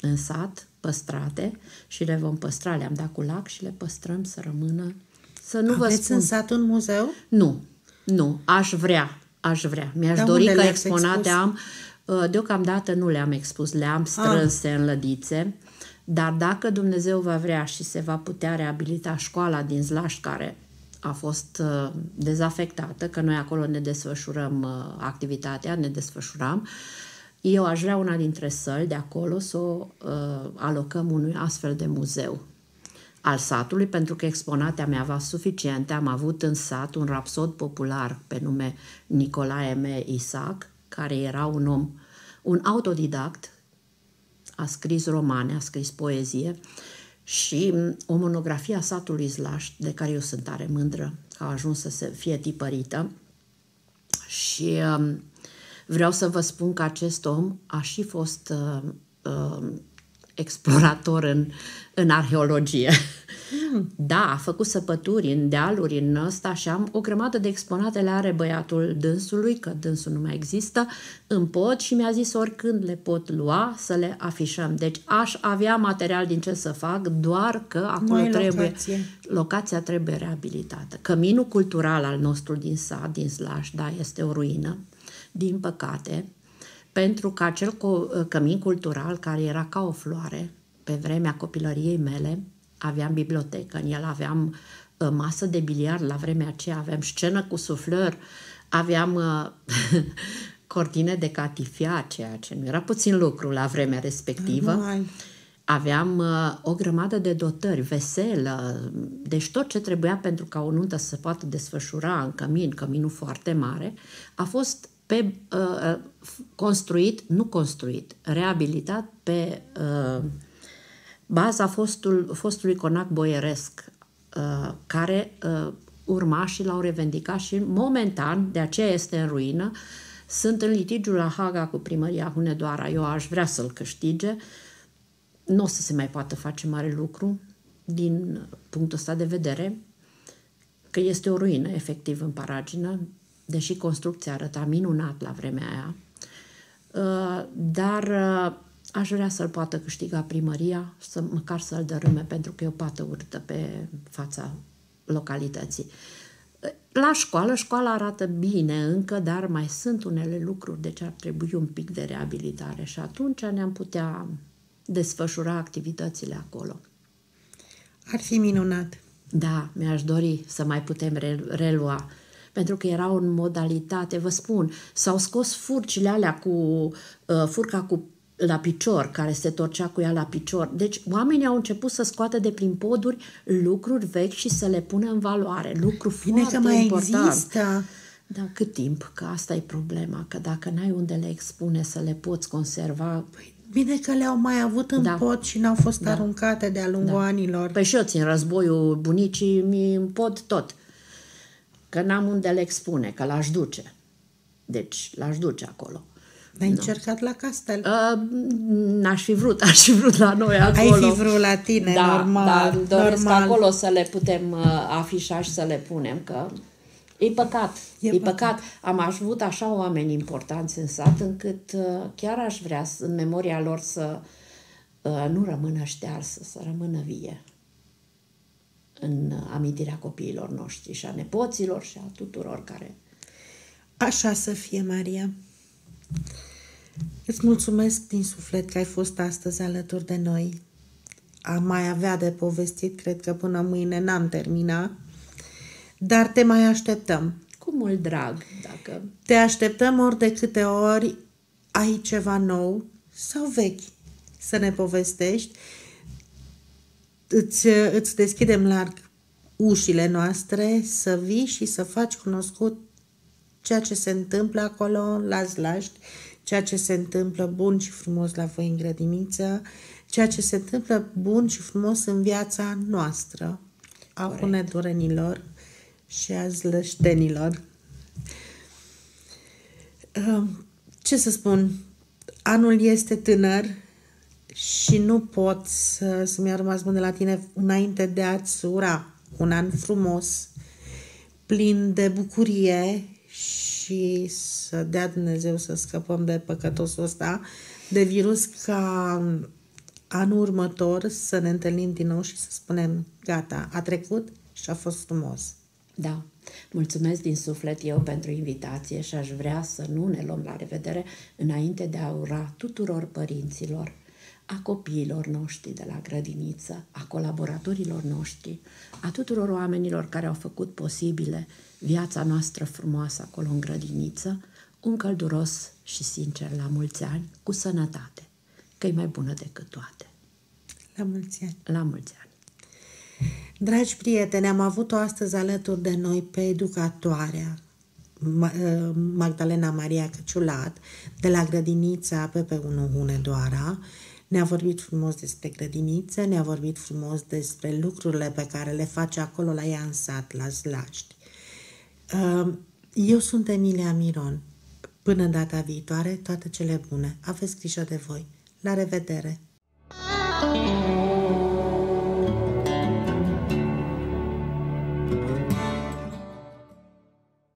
în sat, păstrate și le vom păstra. Le-am dat cu lac și le păstrăm să rămână. Să nu Aveți vă spun. în sat un muzeu? Nu, nu, aș vrea, aș vrea. Mi-aș Dar dori unde că le-ați exponate expus? am. Uh, Deocamdată nu le-am expus, le-am strânse în lădițe, dar dacă Dumnezeu va vrea și se va putea reabilita școala din Zlaș, care a fost uh, dezafectată, că noi acolo ne desfășurăm uh, activitatea, ne desfășuram, eu aș vrea una dintre săli de acolo să o uh, alocăm unui astfel de muzeu al satului, pentru că exponate mi avea suficiente. Am avut în sat un rapsod popular pe nume Nicolae M. Isaac, care era un om, un autodidact, a scris romane, a scris poezie și m, o monografie a satului Zlaș, de care eu sunt tare mândră, că a ajuns să se fie tipărită. Și um, vreau să vă spun că acest om a și fost uh, uh, explorator în, în arheologie. Da, a făcut săpături în dealuri, în ăsta și am o grămadă de exponate le are băiatul dânsului, că dânsul nu mai există, în pod și mi-a zis oricând le pot lua să le afișăm. Deci aș avea material din ce să fac, doar că acolo Noi trebuie, locație. locația trebuie reabilitată. Căminul cultural al nostru din sat, din Slaș, da, este o ruină, din păcate, pentru că acel co- cămin cultural, care era ca o floare, pe vremea copilăriei mele, aveam bibliotecă, în el aveam uh, masă de biliard, la vremea aceea aveam scenă cu suflări, aveam uh, cortine de catifia, ceea ce nu era puțin lucru la vremea respectivă. Vai. Aveam uh, o grămadă de dotări, veselă, deci tot ce trebuia pentru ca o nuntă să se poată desfășura în cămin, căminul foarte mare, a fost pe, uh, construit, nu construit, reabilitat pe uh, baza fostul, fostului conac boieresc, uh, care uh, urmașii l-au revendicat și momentan, de aceea este în ruină, sunt în litigiu la Haga cu primăria Hunedoara. Eu aș vrea să-l câștige. Nu o să se mai poată face mare lucru din punctul ăsta de vedere, că este o ruină, efectiv, în paragină, deși construcția arăta minunat la vremea aia. Uh, dar uh, aș vrea să-l poată câștiga primăria, să, măcar să-l dărâme, pentru că e o pată urâtă pe fața localității. Uh, La școală, școala arată bine încă, dar mai sunt unele lucruri, deci ar trebui un pic de reabilitare și atunci ne-am putea desfășura activitățile acolo. Ar fi minunat. Da, mi-aș dori să mai putem re- relua. Pentru că era o modalitate, vă spun, s-au scos furcile alea cu uh, furca cu la picior, care se torcea cu ea la picior. Deci oamenii au început să scoată de prin poduri lucruri vechi și să le pună în valoare. Lucru Bine foarte că mai important. există. Dar cât timp? Că asta e problema, că dacă n-ai unde le expune să le poți conserva, Bine că le-au mai avut în Da. pod și n-au fost Da. aruncate de-a lungul anilor. Păi și eu țin războiul bunicii, mi îmi pot tot. Că n-am unde le expune, că l-aș duce. Deci l-aș duce acolo. Ai încercat la castel. Uh, n-aș fi vrut, aș fi vrut la noi acolo. Ai fi vrut la tine, da, normal. Da, doresc normal. acolo să le putem uh, afișa și să le punem, că e păcat. E E, e păcat. păcat. Am avut așa oameni importanți în sat, încât uh, chiar aș vrea să- în memoria lor să uh, nu rămână ștearsă, să rămână vie în uh, amintirea copiilor noștri și a nepoților și a tuturor care... Așa să fie, Maria. Îți mulțumesc din suflet că ai fost astăzi alături de noi. Am mai avea de povestit, cred că până mâine n-am terminat, dar te mai așteptăm. Cu mult drag, dacă... Te așteptăm ori de câte ori ai ceva nou sau vechi să ne povestești. Îți, îți deschidem larg ușile noastre să vii și să faci cunoscut ceea ce se întâmplă acolo la Zlaști, ceea ce se întâmplă bun și frumos la voi în grădiniță, ceea ce se întâmplă bun și frumos în viața noastră, a hunedurenilor și a zlăștenilor. Ce să spun, anul este tânăr și nu pot să, să mi-a rămas bun de la tine înainte de a-ți ura un an frumos, plin de bucurie și să dea Dumnezeu să scăpăm de păcătosul ăsta, de virus ca anul următor să ne întâlnim din nou și să spunem gata, a trecut și a fost frumos. Da, mulțumesc din suflet eu pentru invitație și aș vrea să nu ne luăm la revedere înainte de a ura tuturor părinților, a copiilor noștri de la grădiniță, a colaboratorilor noștri, a tuturor oamenilor care au făcut posibile viața noastră frumoasă acolo în grădiniță, un călduros și sincer la mulți ani, cu sănătate, că e mai bună decât toate. La mulți ani! La mulți ani! Dragi prieteni, am avut-o astăzi alături de noi pe educatoarea uh, Magdalena Maria Căciulat de la grădinița PP1 Hunedoara. Ne-a vorbit frumos despre grădiniță, ne-a vorbit frumos despre lucrurile pe care le face acolo la ea în sat, la Zlaști. Uh, eu sunt Emilia Miron. Până data viitoare, toate cele bune. Aveți grijă de voi. La revedere! thank you